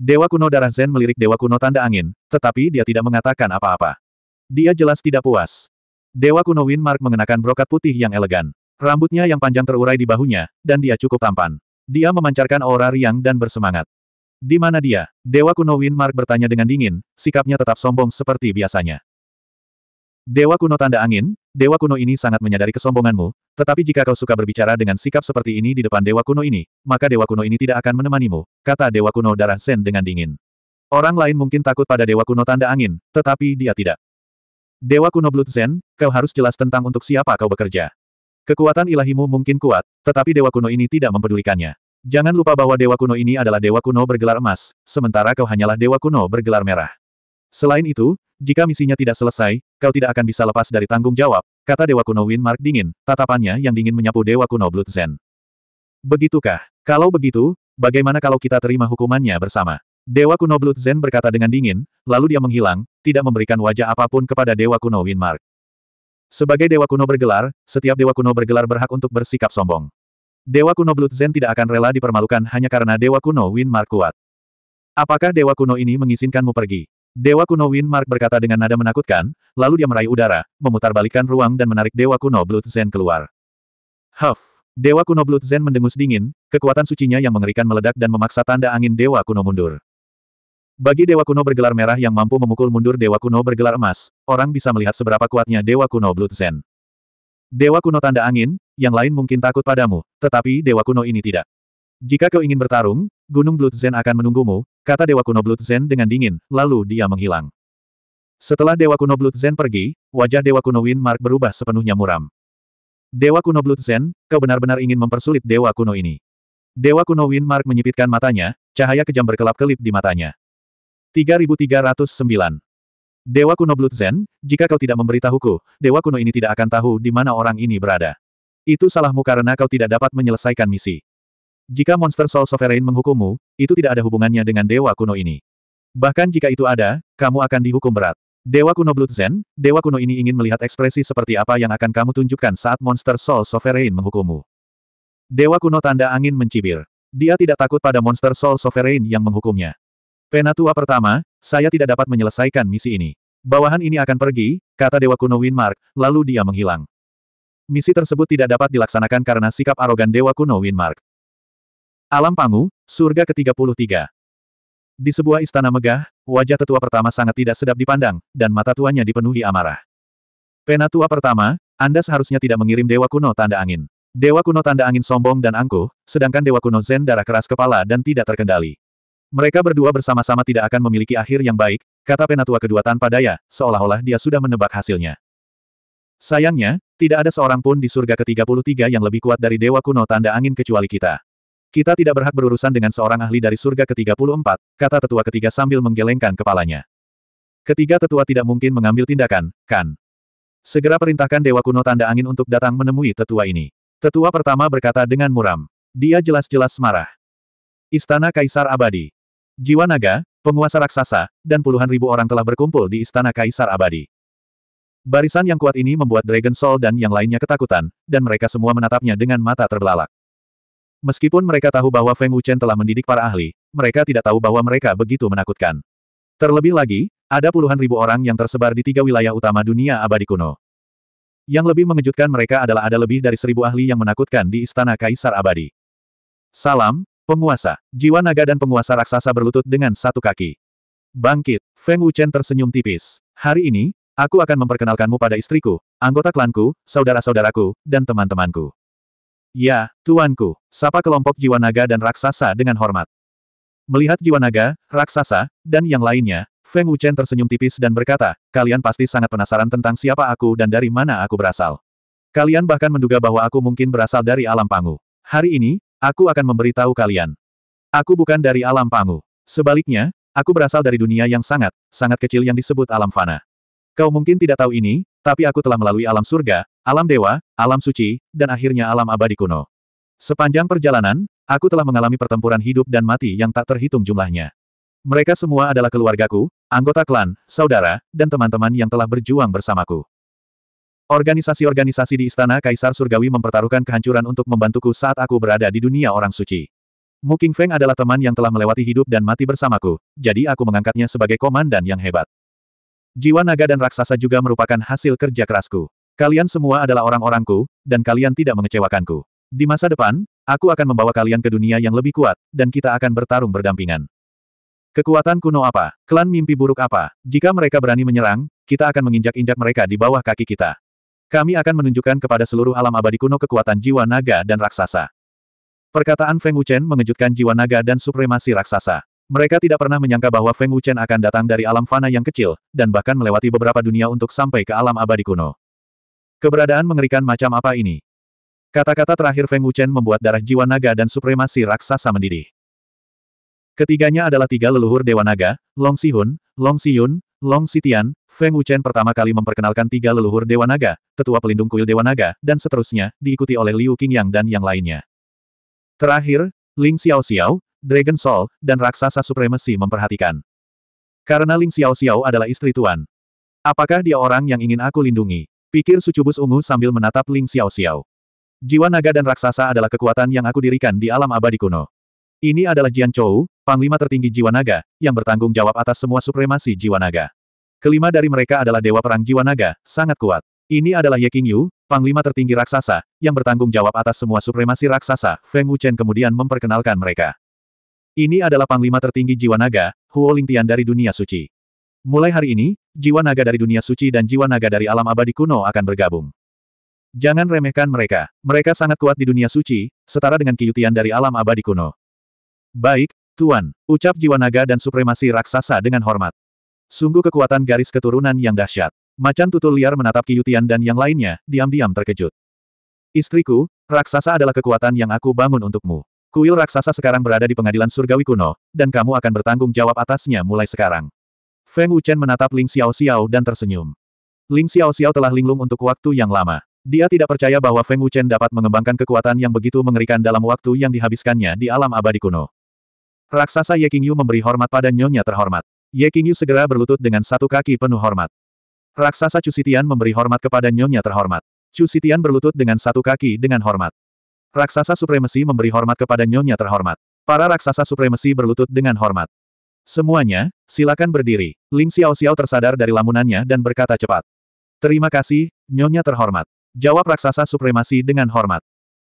Dewa kuno Darah Zen melirik Dewa kuno Tanda Angin, tetapi dia tidak mengatakan apa-apa. Dia jelas tidak puas. Dewa kuno Winmark mengenakan brokat putih yang elegan. Rambutnya yang panjang terurai di bahunya, dan dia cukup tampan. Dia memancarkan aura riang dan bersemangat. Di mana dia? Dewa kuno Winmark bertanya dengan dingin, sikapnya tetap sombong seperti biasanya. Dewa kuno tanda angin, Dewa kuno ini sangat menyadari kesombonganmu, tetapi jika kau suka berbicara dengan sikap seperti ini di depan Dewa kuno ini, maka Dewa kuno ini tidak akan menemanimu, kata Dewa kuno darah Zen dengan dingin. Orang lain mungkin takut pada Dewa kuno tanda angin, tetapi dia tidak. Dewa kuno Blood Zen, kau harus jelas tentang untuk siapa kau bekerja. Kekuatan ilahimu mungkin kuat, tetapi Dewa kuno ini tidak mempedulikannya. Jangan lupa bahwa Dewa kuno ini adalah Dewa kuno bergelar emas, sementara kau hanyalah Dewa kuno bergelar merah. Selain itu, jika misinya tidak selesai, kau tidak akan bisa lepas dari tanggung jawab, kata Dewa Kuno Winmark dingin, tatapannya yang dingin menyapu Dewa Kuno Blood Zen. Begitukah? Kalau begitu, bagaimana kalau kita terima hukumannya bersama? Dewa Kuno Blood Zen berkata dengan dingin, lalu dia menghilang, tidak memberikan wajah apa pun kepada Dewa Kuno Winmark. Sebagai Dewa Kuno bergelar, setiap Dewa Kuno bergelar berhak untuk bersikap sombong. Dewa Kuno Blood Zen tidak akan rela dipermalukan hanya karena Dewa Kuno Winmark kuat. Apakah Dewa Kuno ini mengizinkanmu pergi? Dewa kuno Winmark berkata dengan nada menakutkan, lalu dia meraih udara, memutarbalikkan ruang dan menarik Dewa kuno Blood Zen keluar. Huff! Dewa kuno Blood Zen mendengus dingin, kekuatan sucinya yang mengerikan meledak dan memaksa tanda angin Dewa kuno mundur. Bagi Dewa kuno bergelar merah yang mampu memukul mundur Dewa kuno bergelar emas, orang bisa melihat seberapa kuatnya Dewa kuno Blood Zen. Dewa kuno tanda angin, yang lain mungkin takut padamu, tetapi Dewa kuno ini tidak. Jika kau ingin bertarung, Gunung Blood Zen akan menunggumu, kata Dewa Kuno Blood Zen dengan dingin, lalu dia menghilang. Setelah Dewa Kuno Blood Zen pergi, wajah Dewa Kuno Mark berubah sepenuhnya muram. Dewa Kuno Blood Zen, kau benar-benar ingin mempersulit Dewa Kuno ini. Dewa Kuno Mark menyipitkan matanya, cahaya kejam berkelap-kelip di matanya. 3309. Dewa Kuno Blood Zen, jika kau tidak memberitahuku, Dewa Kuno ini tidak akan tahu di mana orang ini berada. Itu salahmu karena kau tidak dapat menyelesaikan misi. Jika monster Soul Sovereign menghukummu, itu tidak ada hubungannya dengan dewa kuno ini. Bahkan jika itu ada, kamu akan dihukum berat. Dewa kuno Blood Zen, dewa kuno ini ingin melihat ekspresi seperti apa yang akan kamu tunjukkan saat monster Soul Sovereign menghukummu. Dewa kuno tanda angin mencibir. Dia tidak takut pada monster Soul Sovereign yang menghukumnya. Penatua pertama, saya tidak dapat menyelesaikan misi ini. Bawahan ini akan pergi, kata Dewa kuno Winmark, lalu dia menghilang. Misi tersebut tidak dapat dilaksanakan karena sikap arogan Dewa kuno Winmark. Alam Pangu, Surga ke-33. Di sebuah istana megah, wajah tetua pertama sangat tidak sedap dipandang, dan mata tuanya dipenuhi amarah. Penatua pertama, Anda seharusnya tidak mengirim Dewa Kuno Tanda Angin. Dewa Kuno Tanda Angin sombong dan angkuh, sedangkan Dewa Kuno Zen darah keras kepala dan tidak terkendali. Mereka berdua bersama-sama tidak akan memiliki akhir yang baik, kata penatua kedua tanpa daya, seolah-olah dia sudah menebak hasilnya. Sayangnya, tidak ada seorang pun di surga ke-33 yang lebih kuat dari Dewa Kuno Tanda Angin kecuali kita. Kita tidak berhak berurusan dengan seorang ahli dari surga ke-34, kata tetua ketiga sambil menggelengkan kepalanya. Ketiga tetua tidak mungkin mengambil tindakan, kan? Segera perintahkan Dewa Kuno Tanda Angin untuk datang menemui tetua ini. Tetua pertama berkata dengan muram. Dia jelas-jelas marah. Istana Kaisar Abadi. Jiwa naga, penguasa raksasa, dan puluhan ribu orang telah berkumpul di Istana Kaisar Abadi. Barisan yang kuat ini membuat Dragon Soul dan yang lainnya ketakutan, dan mereka semua menatapnya dengan mata terbelalak. Meskipun mereka tahu bahwa Feng Wuchen telah mendidik para ahli, mereka tidak tahu bahwa mereka begitu menakutkan. Terlebih lagi, ada puluhan ribu orang yang tersebar di tiga wilayah utama dunia abadi kuno. Yang lebih mengejutkan mereka adalah ada lebih dari seribu ahli yang menakutkan di Istana Kaisar Abadi. Salam, penguasa. Jiwa naga dan penguasa raksasa berlutut dengan satu kaki. Bangkit, Feng Wuchen tersenyum tipis. Hari ini, aku akan memperkenalkanmu pada istriku, anggota klanku, saudara-saudaraku, dan teman-temanku. Ya, tuanku, sapa kelompok jiwa naga dan raksasa dengan hormat. Melihat jiwa naga, raksasa, dan yang lainnya, Feng Wuchen tersenyum tipis dan berkata, kalian pasti sangat penasaran tentang siapa aku dan dari mana aku berasal. Kalian bahkan menduga bahwa aku mungkin berasal dari alam pangu. Hari ini, aku akan memberitahu kalian. Aku bukan dari alam pangu. Sebaliknya, aku berasal dari dunia yang sangat, sangat kecil yang disebut alam fana. Kau mungkin tidak tahu ini, tapi aku telah melalui alam surga, alam dewa, alam suci, dan akhirnya alam abadi kuno. Sepanjang perjalanan, aku telah mengalami pertempuran hidup dan mati yang tak terhitung jumlahnya. Mereka semua adalah keluargaku, anggota klan, saudara, dan teman-teman yang telah berjuang bersamaku. Organisasi-organisasi di Istana Kaisar Surgawi mempertaruhkan kehancuran untuk membantuku saat aku berada di dunia orang suci. Mu Feng adalah teman yang telah melewati hidup dan mati bersamaku, jadi aku mengangkatnya sebagai komandan yang hebat. Jiwa naga dan raksasa juga merupakan hasil kerja kerasku. Kalian semua adalah orang-orangku, dan kalian tidak mengecewakanku. Di masa depan, aku akan membawa kalian ke dunia yang lebih kuat, dan kita akan bertarung berdampingan. Kekuatan kuno apa? Klan mimpi buruk apa? Jika mereka berani menyerang, kita akan menginjak-injak mereka di bawah kaki kita. Kami akan menunjukkan kepada seluruh alam abadi kuno kekuatan jiwa naga dan raksasa. Perkataan Feng Wuchen mengejutkan jiwa naga dan supremasi raksasa. Mereka tidak pernah menyangka bahwa Feng Wuchen akan datang dari alam fana yang kecil, dan bahkan melewati beberapa dunia untuk sampai ke alam abadi kuno. Keberadaan mengerikan macam apa ini? Kata-kata terakhir Feng Wuchen membuat darah jiwa naga dan supremasi raksasa mendidih. Ketiganya adalah tiga leluhur Dewa Naga, Long Sihun, Long Siyun, Long Sitian, Feng Wuchen pertama kali memperkenalkan tiga leluhur Dewa Naga, tetua pelindung kuil Dewa Naga, dan seterusnya, diikuti oleh Liu Qingyang dan yang lainnya. Terakhir, Ling Xiao Xiao, Dragon Soul, dan Raksasa Supremacy memperhatikan. Karena Ling Xiao Xiao adalah istri Tuan. Apakah dia orang yang ingin aku lindungi? Pikir sucubus ungu sambil menatap Ling Xiao Xiao. Jiwa naga dan raksasa adalah kekuatan yang aku dirikan di alam abadi kuno. Ini adalah Jian Chou, panglima tertinggi jiwa naga, yang bertanggung jawab atas semua supremasi jiwa naga. Kelima dari mereka adalah dewa perang jiwa naga, sangat kuat. Ini adalah Ye Qingyu, panglima tertinggi raksasa, yang bertanggung jawab atas semua supremasi raksasa. Feng Wuchen kemudian memperkenalkan mereka. Ini adalah panglima tertinggi jiwa naga, Huo Lingtian dari dunia suci. Mulai hari ini, jiwa naga dari dunia suci dan jiwa naga dari alam abadi kuno akan bergabung. Jangan remehkan mereka. Mereka sangat kuat di dunia suci, setara dengan Kiyutian dari alam abadi kuno. Baik, Tuan, ucap jiwa naga dan supremasi raksasa dengan hormat. Sungguh kekuatan garis keturunan yang dahsyat. Macan tutul liar menatap Kiyutian dan yang lainnya, diam-diam terkejut. Istriku, raksasa adalah kekuatan yang aku bangun untukmu. Kuil raksasa sekarang berada di pengadilan surgawi kuno, dan kamu akan bertanggung jawab atasnya mulai sekarang. Feng Wuchen menatap Ling Xiao Xiao dan tersenyum. Ling Xiao Xiao telah linglung untuk waktu yang lama. Dia tidak percaya bahwa Feng Wuchen dapat mengembangkan kekuatan yang begitu mengerikan dalam waktu yang dihabiskannya di alam abadi kuno. Raksasa Ye Qingyu memberi hormat pada nyonya terhormat. Ye Qingyu segera berlutut dengan satu kaki penuh hormat. Raksasa Chu Sitian memberi hormat kepada nyonya terhormat. Chu Sitian berlutut dengan satu kaki dengan hormat. Raksasa Supremasi memberi hormat kepada nyonya terhormat. Para raksasa Supremasi berlutut dengan hormat. Semuanya, silakan berdiri. Ling Xiao Xiao tersadar dari lamunannya dan berkata cepat. Terima kasih, nyonya terhormat. Jawab raksasa Supremasi dengan hormat.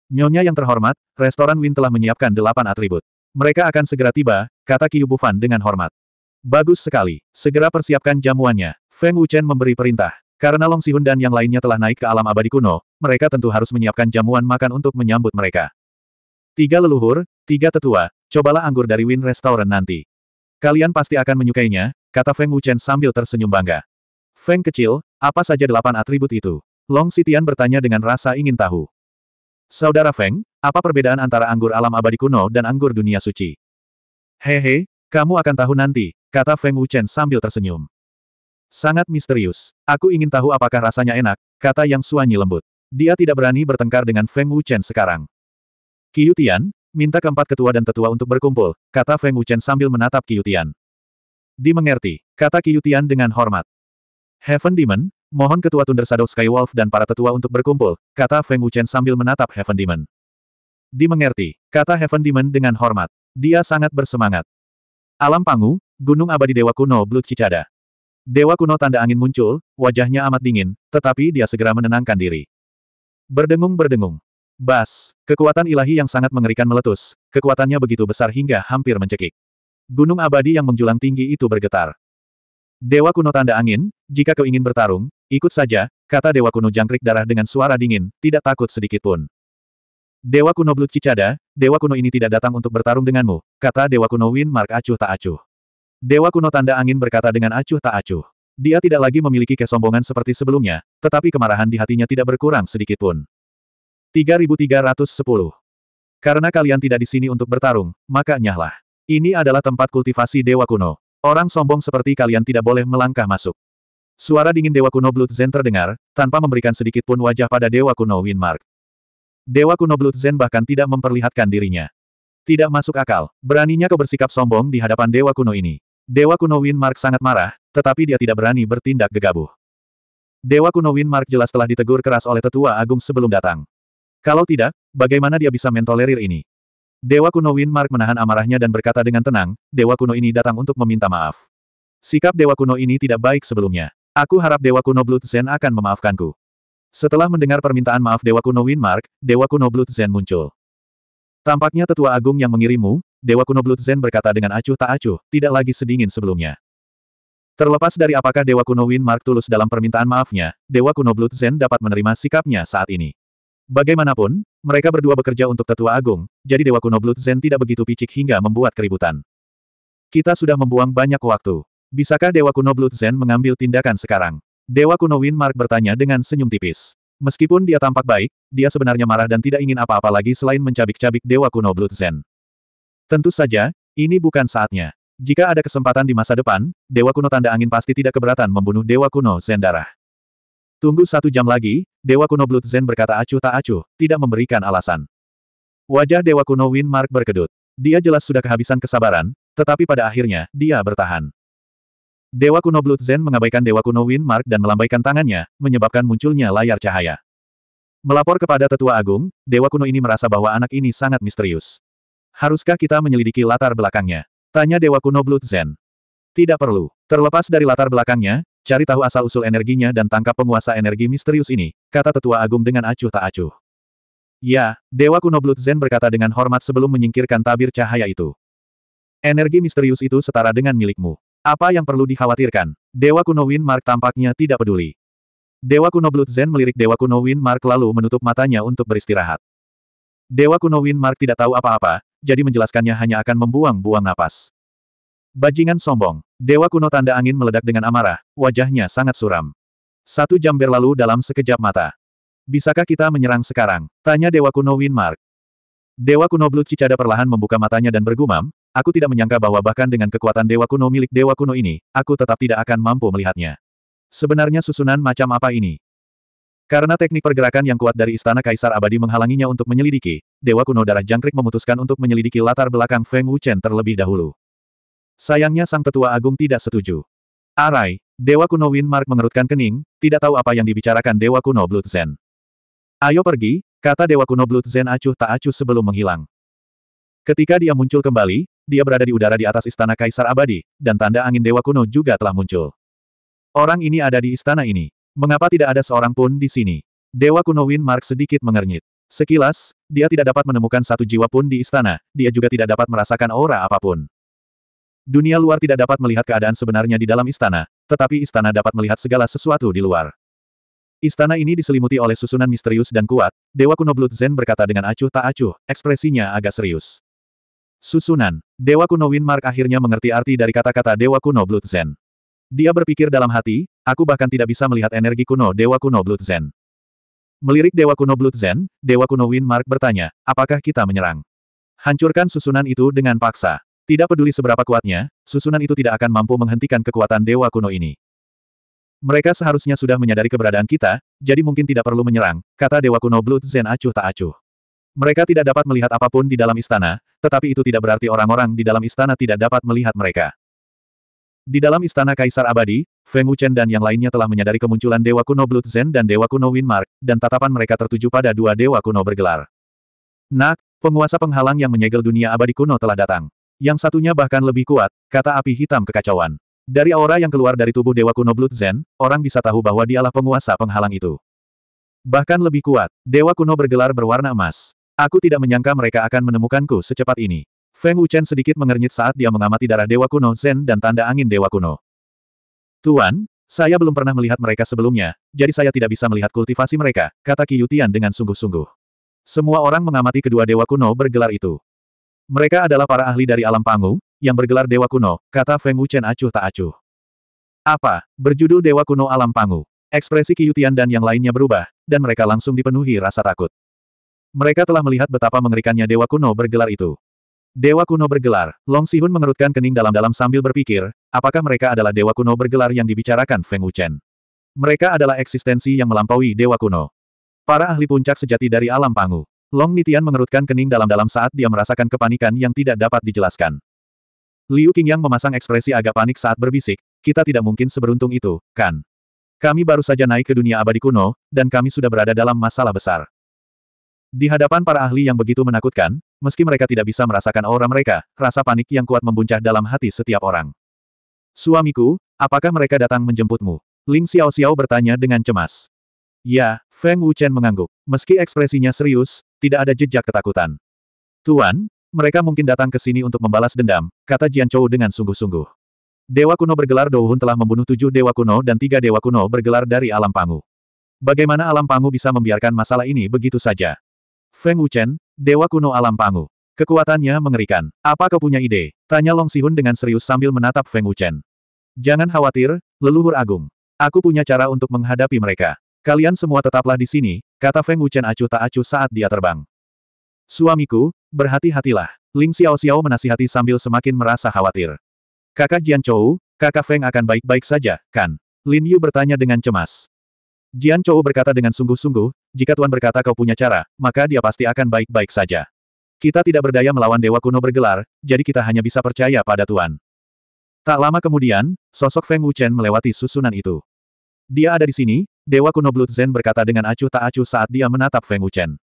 Nyonya yang terhormat, restoran Win telah menyiapkan delapan atribut. Mereka akan segera tiba, kata Qiu Bufan dengan hormat. Bagus sekali. Segera persiapkan jamuannya. Feng Wuchen memberi perintah. Karena Long Sihun dan yang lainnya telah naik ke alam abadi kuno, mereka tentu harus menyiapkan jamuan makan untuk menyambut mereka. Tiga leluhur, tiga tetua, cobalah anggur dari Win Restaurant nanti. Kalian pasti akan menyukainya, kata Feng Wuchen sambil tersenyum bangga. Feng kecil, apa saja delapan atribut itu? Long Sitian bertanya dengan rasa ingin tahu. Saudara Feng, apa perbedaan antara anggur alam abadi kuno dan anggur dunia suci? Hehe, kamu akan tahu nanti, kata Feng Wuchen sambil tersenyum. Sangat misterius. Aku ingin tahu apakah rasanya enak, kata Yang Suanyi lembut. Dia tidak berani bertengkar dengan Feng Wuchen sekarang. Qiu Tian, minta keempat ketua dan tetua untuk berkumpul, kata Feng Wuchen sambil menatap Qiu Tian. Dimengerti, kata Qiu Tian dengan hormat. Heaven Demon, mohon ketua Thunder Shadow Skywolf dan para tetua untuk berkumpul, kata Feng Wuchen sambil menatap Heaven Demon. Dimengerti, kata Heaven Demon dengan hormat. Dia sangat bersemangat. Alam Pangu, Gunung Abadi Dewa Kuno Blood Cicada. Dewa Kuno tanda angin muncul, wajahnya amat dingin, tetapi dia segera menenangkan diri. Berdengung-berdengung. Bas, kekuatan ilahi yang sangat mengerikan meletus, kekuatannya begitu besar hingga hampir mencekik. Gunung abadi yang menjulang tinggi itu bergetar. Dewa kuno tanda angin, jika kau ingin bertarung, ikut saja, kata Dewa kuno jangkrik darah dengan suara dingin, tidak takut sedikitpun. Dewa kuno Blood Cicada, dewa kuno ini tidak datang untuk bertarung denganmu, kata dewa kuno Win Mark acuh tak acuh. Dewa kuno tanda angin berkata dengan acuh tak acuh. Dia tidak lagi memiliki kesombongan seperti sebelumnya, tetapi kemarahan di hatinya tidak berkurang sedikitpun. 3310. Karena kalian tidak di sini untuk bertarung, maka nyahlah. Ini adalah tempat kultivasi dewa kuno. Orang sombong seperti kalian tidak boleh melangkah masuk. Suara dingin dewa kuno Blood Zen terdengar, tanpa memberikan sedikit pun wajah pada dewa kuno Winmark. Dewa kuno Blood Zen bahkan tidak memperlihatkan dirinya. Tidak masuk akal, beraninya kau bersikap sombong di hadapan Dewa kuno ini. Dewa kuno Winmark sangat marah, tetapi dia tidak berani bertindak gegabah. Dewa kuno Winmark jelas telah ditegur keras oleh tetua agung sebelum datang. Kalau tidak, bagaimana dia bisa mentolerir ini? Dewa kuno Winmark menahan amarahnya dan berkata dengan tenang, Dewa kuno ini datang untuk meminta maaf. Sikap Dewa kuno ini tidak baik sebelumnya. Aku harap Dewa kuno Blood Zen akan memaafkanku. Setelah mendengar permintaan maaf Dewa Kuno Winmark, Dewa Kuno Blood Zen muncul. Tampaknya tetua agung yang mengirimmu, Dewa kuno Blood Zen berkata dengan acuh tak acuh, tidak lagi sedingin sebelumnya. Terlepas dari apakah Dewa kuno Win Mark tulus dalam permintaan maafnya, Dewa kuno Blood Zen dapat menerima sikapnya saat ini. Bagaimanapun, mereka berdua bekerja untuk Tetua Agung, jadi Dewa kuno Blood Zen tidak begitu picik hingga membuat keributan. Kita sudah membuang banyak waktu. Bisakah Dewa kuno Blood Zen mengambil tindakan sekarang? Dewa kuno Win Mark bertanya dengan senyum tipis. Meskipun dia tampak baik, dia sebenarnya marah dan tidak ingin apa-apa lagi selain mencabik-cabik Dewa kuno Blood Zen. Tentu saja, ini bukan saatnya. Jika ada kesempatan di masa depan, Dewa Kuno Tanda Angin pasti tidak keberatan membunuh Dewa Kuno Zen Darah. Tunggu satu jam lagi, Dewa Kuno Blood Zen berkata acuh tak acuh, tidak memberikan alasan. Wajah Dewa Kuno Win Mark berkedut. Dia jelas sudah kehabisan kesabaran, tetapi pada akhirnya, dia bertahan. Dewa Kuno Blood Zen mengabaikan Dewa Kuno Win Mark dan melambaikan tangannya, menyebabkan munculnya layar cahaya. Melapor kepada Tetua Agung, Dewa Kuno ini merasa bahwa anak ini sangat misterius. Haruskah kita menyelidiki latar belakangnya? Tanya Dewa Kuno Blood Zen. Tidak perlu. Terlepas dari latar belakangnya, cari tahu asal-usul energinya dan tangkap penguasa energi misterius ini, kata Tetua Agung dengan acuh tak acuh. Ya, Dewa Kuno Blood Zen berkata dengan hormat sebelum menyingkirkan tabir cahaya itu. Energi misterius itu setara dengan milikmu. Apa yang perlu dikhawatirkan? Dewa Kuno Win Mark tampaknya tidak peduli. Dewa Kuno Blood Zen melirik Dewa Kuno Win Mark lalu menutup matanya untuk beristirahat. Dewa Kuno Win Mark tidak tahu apa-apa, jadi menjelaskannya hanya akan membuang-buang napas. Bajingan sombong. Dewa kuno tanda angin meledak dengan amarah, wajahnya sangat suram. Satu jam berlalu dalam sekejap mata. Bisakah kita menyerang sekarang? Tanya Dewa kuno Winmark. Dewa kuno Blood Cicada perlahan membuka matanya dan bergumam, aku tidak menyangka bahwa bahkan dengan kekuatan Dewa kuno milik Dewa kuno ini, aku tetap tidak akan mampu melihatnya. Sebenarnya susunan macam apa ini? Karena teknik pergerakan yang kuat dari Istana Kaisar Abadi menghalanginya untuk menyelidiki, Dewa Kuno Darah Jangkrik memutuskan untuk menyelidiki latar belakang Feng Wuchen terlebih dahulu. Sayangnya Sang Tetua Agung tidak setuju. Arai, Dewa Kuno Win Mark mengerutkan kening, tidak tahu apa yang dibicarakan Dewa Kuno Blood Zen. Ayo pergi, kata Dewa Kuno Blood Zen acuh tak acuh sebelum menghilang. Ketika dia muncul kembali, dia berada di udara di atas Istana Kaisar Abadi, dan tanda angin Dewa Kuno juga telah muncul. Orang ini ada di istana ini. Mengapa tidak ada seorang pun di sini? Dewa kuno Win Mark sedikit mengernyit. Sekilas, dia tidak dapat menemukan satu jiwa pun di istana, dia juga tidak dapat merasakan aura apa pun. Dunia luar tidak dapat melihat keadaan sebenarnya di dalam istana, tetapi istana dapat melihat segala sesuatu di luar. Istana ini diselimuti oleh susunan misterius dan kuat, Dewa kuno Blood Zen berkata dengan acuh tak acuh, ekspresinya agak serius. Susunan. Dewa kuno Win Mark akhirnya mengerti arti dari kata-kata Dewa kuno Blood Zen. Dia berpikir dalam hati, aku bahkan tidak bisa melihat energi kuno Dewa kuno Blood Zen. Melirik Dewa kuno Blood Zen, Dewa kuno Win Mark bertanya, apakah kita menyerang? Hancurkan susunan itu dengan paksa. Tidak peduli seberapa kuatnya, susunan itu tidak akan mampu menghentikan kekuatan Dewa kuno ini. Mereka seharusnya sudah menyadari keberadaan kita, jadi mungkin tidak perlu menyerang, kata Dewa kuno Blood Zen acuh tak acuh. Mereka tidak dapat melihat apa pun di dalam istana, tetapi itu tidak berarti orang-orang di dalam istana tidak dapat melihat mereka. Di dalam istana Kaisar Abadi, Feng Wuchen dan yang lainnya telah menyadari kemunculan Dewa Kuno Blood Zen dan Dewa Kuno Winmark, dan tatapan mereka tertuju pada dua Dewa Kuno bergelar. Nak, penguasa penghalang yang menyegel dunia abadi kuno telah datang. Yang satunya bahkan lebih kuat, kata api hitam kekacauan. Dari aura yang keluar dari tubuh Dewa Kuno Blood Zen, orang bisa tahu bahwa dialah penguasa penghalang itu. Bahkan lebih kuat, Dewa Kuno bergelar berwarna emas. Aku tidak menyangka mereka akan menemukanku secepat ini. Feng Wuchen sedikit mengernyit saat dia mengamati darah Dewa Kuno Zen dan tanda angin Dewa Kuno. Tuan, saya belum pernah melihat mereka sebelumnya, jadi saya tidak bisa melihat kultivasi mereka, kata Qi Yutian dengan sungguh-sungguh. Semua orang mengamati kedua Dewa Kuno bergelar itu. Mereka adalah para ahli dari alam pangu, yang bergelar Dewa Kuno, kata Feng Wuchen acuh tak acuh. Apa? Berjudul Dewa Kuno Alam Pangu. Ekspresi Qi Yutian dan yang lainnya berubah, dan mereka langsung dipenuhi rasa takut. Mereka telah melihat betapa mengerikannya Dewa Kuno bergelar itu. Dewa kuno bergelar. Long Sihun mengerutkan kening dalam-dalam sambil berpikir, apakah mereka adalah dewa kuno bergelar yang dibicarakan Feng Wuchen? Mereka adalah eksistensi yang melampaui dewa kuno. Para ahli puncak sejati dari alam pangu. Long Nitian mengerutkan kening dalam-dalam saat dia merasakan kepanikan yang tidak dapat dijelaskan. Liu Qingyang memasang ekspresi agak panik saat berbisik, kita tidak mungkin seberuntung itu, kan? Kami baru saja naik ke dunia abadi kuno, dan kami sudah berada dalam masalah besar. Di hadapan para ahli yang begitu menakutkan, meski mereka tidak bisa merasakan aura mereka, rasa panik yang kuat membuncah dalam hati setiap orang. Suamiku, apakah mereka datang menjemputmu? Ling Xiao Xiao bertanya dengan cemas. Ya, Feng Wuchen mengangguk. Meski ekspresinya serius, tidak ada jejak ketakutan. Tuan, Mereka mungkin datang ke sini untuk membalas dendam, kata Jian Chou dengan sungguh-sungguh. Dewa kuno bergelar Douhun telah membunuh tujuh dewa kuno dan tiga dewa kuno bergelar dari alam pangu. Bagaimana alam pangu bisa membiarkan masalah ini begitu saja? Feng Wuchen, dewa kuno alam pangu. Kekuatannya mengerikan. Apa kau punya ide? Tanya Long Sihun dengan serius sambil menatap Feng Wuchen. Jangan khawatir, leluhur agung. Aku punya cara untuk menghadapi mereka. Kalian semua tetaplah di sini, kata Feng Wuchen acuh tak acuh saat dia terbang. Suamiku, berhati-hatilah. Ling Xiao Xiao menasihati sambil semakin merasa khawatir. Kakak Jian Chou, kakak Feng akan baik-baik saja, kan? Lin Yu bertanya dengan cemas. Jian Chou berkata dengan sungguh-sungguh, jika Tuan berkata kau punya cara, maka dia pasti akan baik-baik saja. Kita tidak berdaya melawan dewa kuno bergelar, jadi kita hanya bisa percaya pada Tuan. Tak lama kemudian, sosok Feng Wuchen melewati susunan itu. Dia ada di sini, Dewa kuno Blood Zen berkata dengan acuh tak acuh saat dia menatap Feng Wuchen.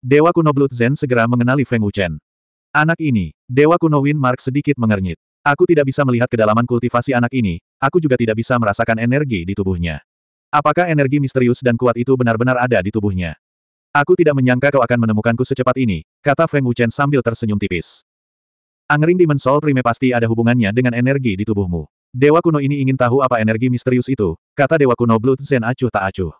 Dewa kuno Blood Zen segera mengenali Feng Wuchen. Anak ini, Dewa kuno Win Mark sedikit mengernyit. Aku tidak bisa melihat kedalaman kultivasi anak ini, aku juga tidak bisa merasakan energi di tubuhnya. Apakah energi misterius dan kuat itu benar-benar ada di tubuhnya? Aku tidak menyangka kau akan menemukanku secepat ini, kata Feng Wuchen sambil tersenyum tipis. Angering Demon Soul Prime pasti ada hubungannya dengan energi di tubuhmu. Dewa kuno ini ingin tahu apa energi misterius itu, kata Dewa kuno Blood Zen acuh tak acuh.